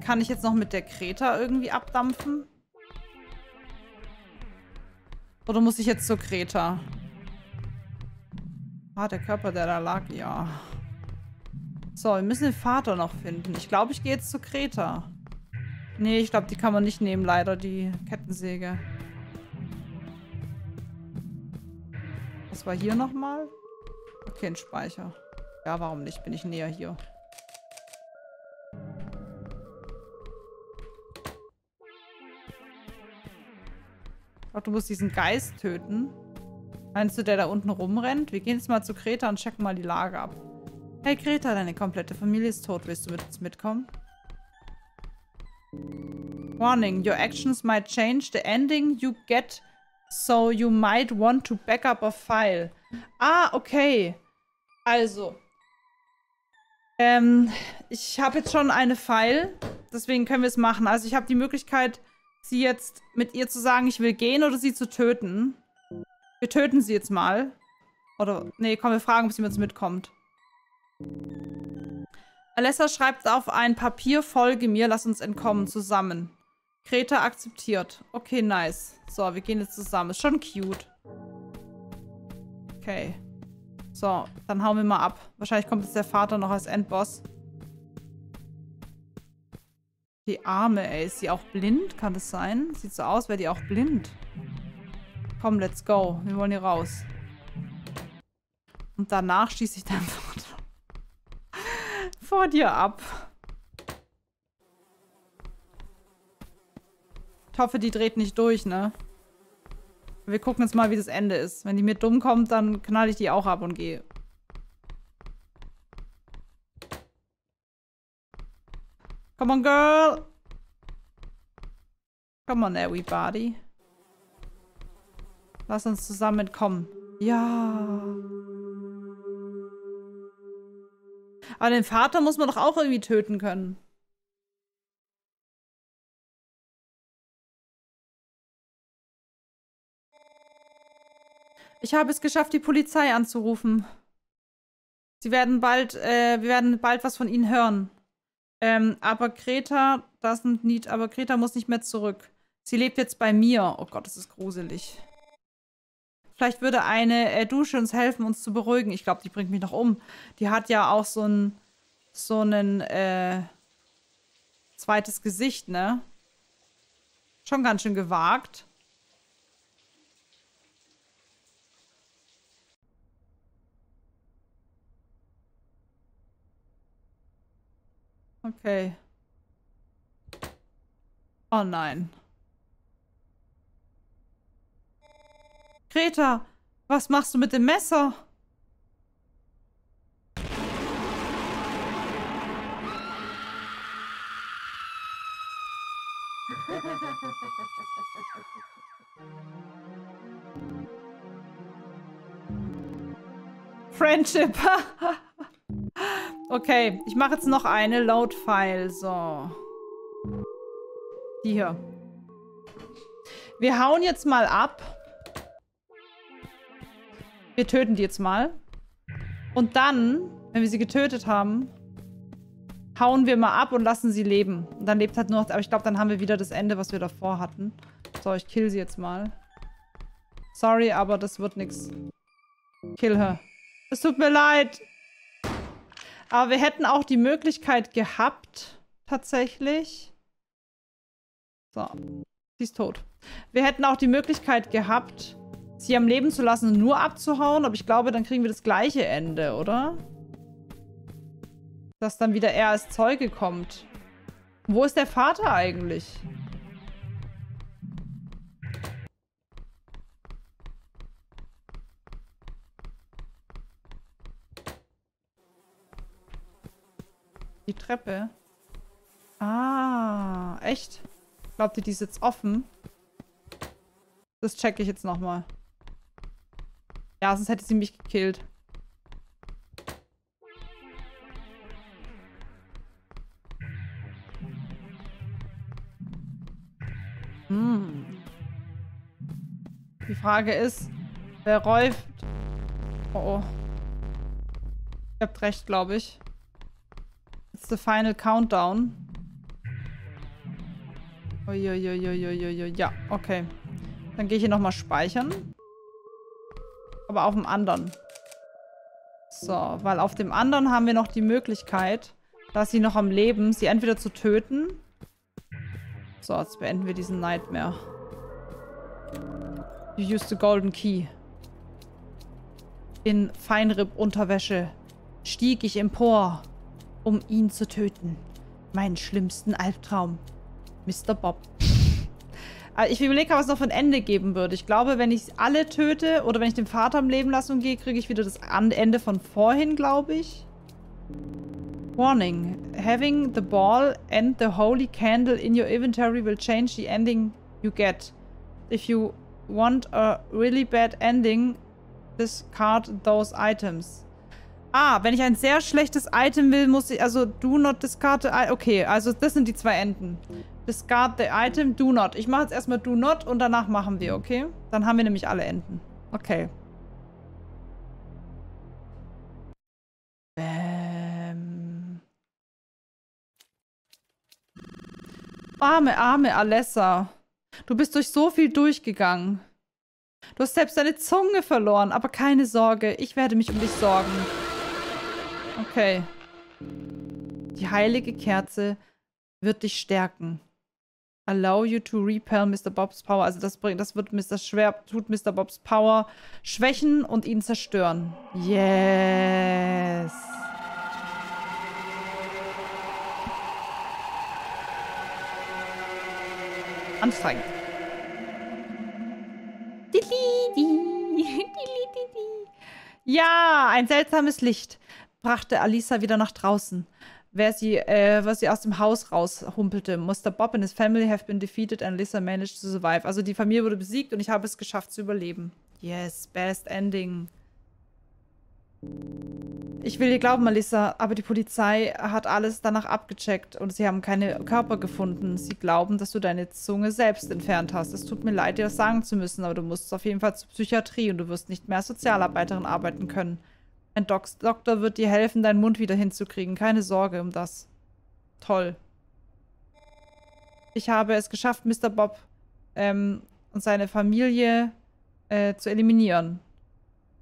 Kann ich jetzt noch mit der Kreta irgendwie abdampfen? Oder muss ich jetzt zur Kreta? Ah, der Körper, der da lag, ja. So, wir müssen den Vater noch finden. Ich glaube, ich gehe jetzt zu Kreta. Nee, ich glaube, die kann man nicht nehmen, leider, die Kettensäge. Was war hier nochmal? Okay, ein Speicher. Ja, warum nicht? Bin ich näher hier. Ich glaube, du musst diesen Geist töten. Meinst du, der da unten rumrennt? Wir gehen jetzt mal zu Kreta und checken mal die Lage ab. Hey Greta, deine komplette Familie ist tot. Willst du mit uns mitkommen? Warning, your actions might change the ending you get, so you might want to back up a file. Ah, okay. Also. Ähm, ich habe jetzt schon eine File, deswegen können wir es machen. Also ich habe die Möglichkeit, sie jetzt mit ihr zu sagen, ich will gehen oder sie zu töten. Wir töten sie jetzt mal. Oder, nee, komm, wir fragen, ob sie mit uns mitkommt. Alessa schreibt auf ein Papier, folge mir, lass uns entkommen, zusammen. Greta akzeptiert. Okay, nice. So, wir gehen jetzt zusammen. Ist schon cute. Okay. So, dann hauen wir mal ab. Wahrscheinlich kommt jetzt der Vater noch als Endboss. Die Arme, ey. Ist sie auch blind? Kann das sein? Sieht so aus, wäre die auch blind. Komm, let's go. Wir wollen hier raus. Und danach schieße ich Vater vor dir ab. Ich hoffe, die dreht nicht durch, ne? Wir gucken jetzt mal, wie das Ende ist. Wenn die mir dumm kommt, dann knall ich die auch ab und gehe. Come on, girl! Come on, everybody. Lass uns zusammen entkommen. Ja. Aber den Vater muss man doch auch irgendwie töten können. Ich habe es geschafft, die Polizei anzurufen. Sie werden bald, äh, wir werden bald was von ihnen hören. Ähm, aber Greta, doesn't need, aber Greta muss nicht mehr zurück. Sie lebt jetzt bei mir. Oh Gott, das ist gruselig. Vielleicht würde eine äh, Dusche uns helfen, uns zu beruhigen. Ich glaube, die bringt mich noch um. Die hat ja auch so ein so ein äh, zweites Gesicht, ne? Schon ganz schön gewagt. Okay. Oh nein. Greta, was machst du mit dem Messer? Friendship. okay, ich mache jetzt noch eine Load-File. So. Die hier. Wir hauen jetzt mal ab. Wir töten die jetzt mal. Und dann, wenn wir sie getötet haben, hauen wir mal ab und lassen sie leben. Und dann lebt halt nur noch... Aber ich glaube, dann haben wir wieder das Ende, was wir davor hatten. So, ich kill sie jetzt mal. Sorry, aber das wird nichts. Kill her. Es tut mir leid. Aber wir hätten auch die Möglichkeit gehabt, tatsächlich. So. Sie ist tot. Wir hätten auch die Möglichkeit gehabt, sie am Leben zu lassen und nur abzuhauen. Aber ich glaube, dann kriegen wir das gleiche Ende, oder? Dass dann wieder er als Zeuge kommt. Wo ist der Vater eigentlich? Die Treppe. Ah, echt? Glaubt ihr, die ist jetzt offen? Das checke ich jetzt nochmal. Ja, sonst hätte sie mich gekillt. Hm. Die Frage ist, wer räuft... Oh, oh. Ihr habt recht, glaube ich. It's the final countdown. Uiuiuiuiui. Ja, okay. Dann gehe ich hier nochmal speichern. Aber auf dem anderen. So, weil auf dem anderen haben wir noch die Möglichkeit, dass sie noch am Leben, sie entweder zu töten. So, jetzt beenden wir diesen Nightmare. You used the golden key. In Feinripp-Unterwäsche stieg ich empor um ihn zu töten. Meinen schlimmsten Albtraum. Mr. Bob. Also ich überlege, was es noch für ein Ende geben würde. Ich glaube, wenn ich alle töte oder wenn ich den Vater am Leben lasse und gehe, kriege ich wieder das Ende von vorhin, glaube ich. Warning. Having the ball and the holy candle in your inventory will change the ending you get. If you want a really bad ending, discard those items. Ah, wenn ich ein sehr schlechtes Item will, muss ich, also do not discard the Okay, also das sind die zwei Enden. Discard the item, do not. Ich mache jetzt erstmal do not und danach machen wir, okay? Dann haben wir nämlich alle Enden. Okay. Ähm. Arme, arme Alessa. Du bist durch so viel durchgegangen. Du hast selbst deine Zunge verloren, aber keine Sorge, ich werde mich um dich sorgen. Okay. Die heilige Kerze wird dich stärken. Allow you to repel Mr. Bob's Power. Also das bringt, das wird Mr. Schwer, tut Mr. Bob's Power schwächen und ihn zerstören. Yes. Anstrengend. Ja, ein seltsames Licht brachte Alisa wieder nach draußen. Wer sie, äh, was sie aus dem Haus raushumpelte. Mr. Bob and his family have been defeated and Lisa managed to survive. Also die Familie wurde besiegt und ich habe es geschafft zu überleben. Yes, best ending. Ich will dir glauben, Alissa, aber die Polizei hat alles danach abgecheckt und sie haben keine Körper gefunden. Sie glauben, dass du deine Zunge selbst entfernt hast. Es tut mir leid, dir das sagen zu müssen, aber du musst auf jeden Fall zur Psychiatrie und du wirst nicht mehr als Sozialarbeiterin arbeiten können. Ein Dok Doktor wird dir helfen, deinen Mund wieder hinzukriegen. Keine Sorge um das. Toll. Ich habe es geschafft, Mr. Bob ähm, und seine Familie äh, zu eliminieren.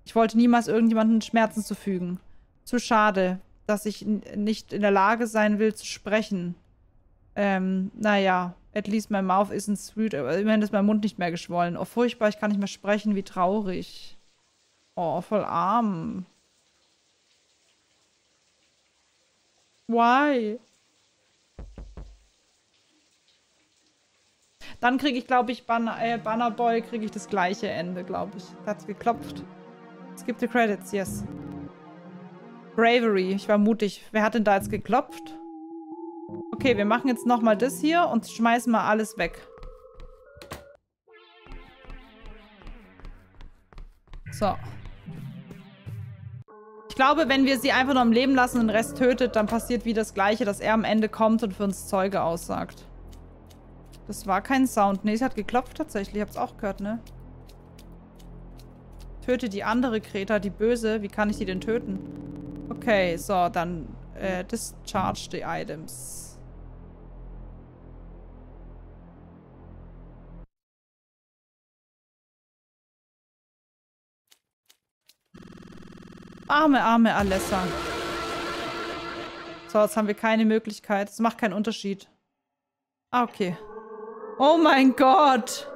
Ich wollte niemals irgendjemanden Schmerzen zufügen. Zu schade, dass ich nicht in der Lage sein will zu sprechen. Ähm, naja, at least my mouth isn't sweet. Immerhin ist mein Mund nicht mehr geschwollen. Oh, furchtbar, ich kann nicht mehr sprechen. Wie traurig. Oh, voll arm. Why? Dann kriege ich, glaube ich, Banner, äh, Bannerboy, kriege ich das gleiche Ende, glaube ich. Hat's geklopft. Skip the credits, yes. Bravery. Ich war mutig. Wer hat denn da jetzt geklopft? Okay, wir machen jetzt nochmal das hier und schmeißen mal alles weg. So. Ich glaube, wenn wir sie einfach nur am Leben lassen und den Rest tötet, dann passiert wie das Gleiche, dass er am Ende kommt und für uns Zeuge aussagt. Das war kein Sound. Nee, sie hat geklopft tatsächlich. Ich hab's auch gehört, ne? Töte die andere Kreta, die böse. Wie kann ich die denn töten? Okay, so, dann äh, discharge the items. Arme, arme Alessa. So, jetzt haben wir keine Möglichkeit. Es macht keinen Unterschied. Ah, okay. Oh mein Gott.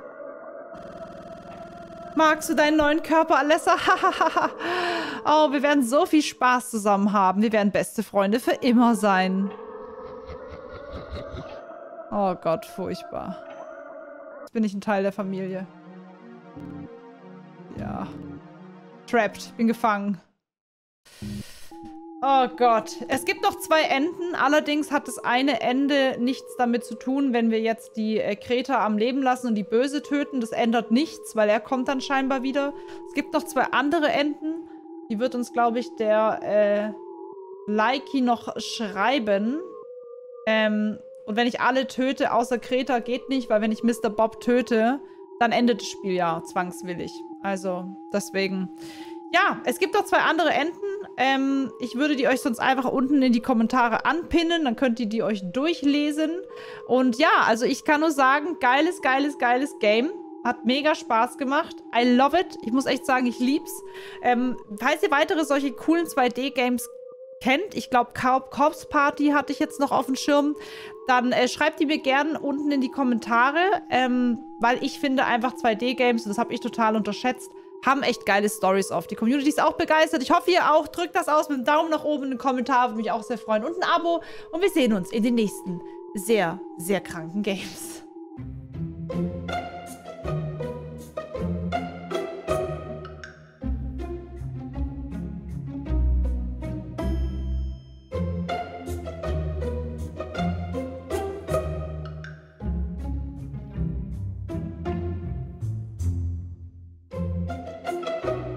Magst du deinen neuen Körper, Alessa? oh, wir werden so viel Spaß zusammen haben. Wir werden beste Freunde für immer sein. Oh Gott, furchtbar. Jetzt bin ich ein Teil der Familie. Ja. Trapped. Bin gefangen. Oh Gott. Es gibt noch zwei Enden. Allerdings hat das eine Ende nichts damit zu tun, wenn wir jetzt die äh, Kreta am Leben lassen und die Böse töten. Das ändert nichts, weil er kommt dann scheinbar wieder. Es gibt noch zwei andere Enden. Die wird uns, glaube ich, der äh, Laiki noch schreiben. Ähm, und wenn ich alle töte, außer Kreta, geht nicht, weil wenn ich Mr. Bob töte, dann endet das Spiel ja zwangswillig. Also deswegen... Ja, es gibt noch zwei andere Enden. Ähm, ich würde die euch sonst einfach unten in die Kommentare anpinnen. Dann könnt ihr die euch durchlesen. Und ja, also ich kann nur sagen, geiles, geiles, geiles Game. Hat mega Spaß gemacht. I love it. Ich muss echt sagen, ich lieb's. Ähm, falls ihr weitere solche coolen 2D-Games kennt, ich glaube Corpse Party hatte ich jetzt noch auf dem Schirm, dann äh, schreibt die mir gerne unten in die Kommentare, ähm, weil ich finde einfach 2D-Games, und das habe ich total unterschätzt, haben echt geile Stories auf. Die Community ist auch begeistert. Ich hoffe, ihr auch. Drückt das aus mit einem Daumen nach oben, einen Kommentar. Würde mich auch sehr freuen. Und ein Abo. Und wir sehen uns in den nächsten sehr, sehr kranken Games.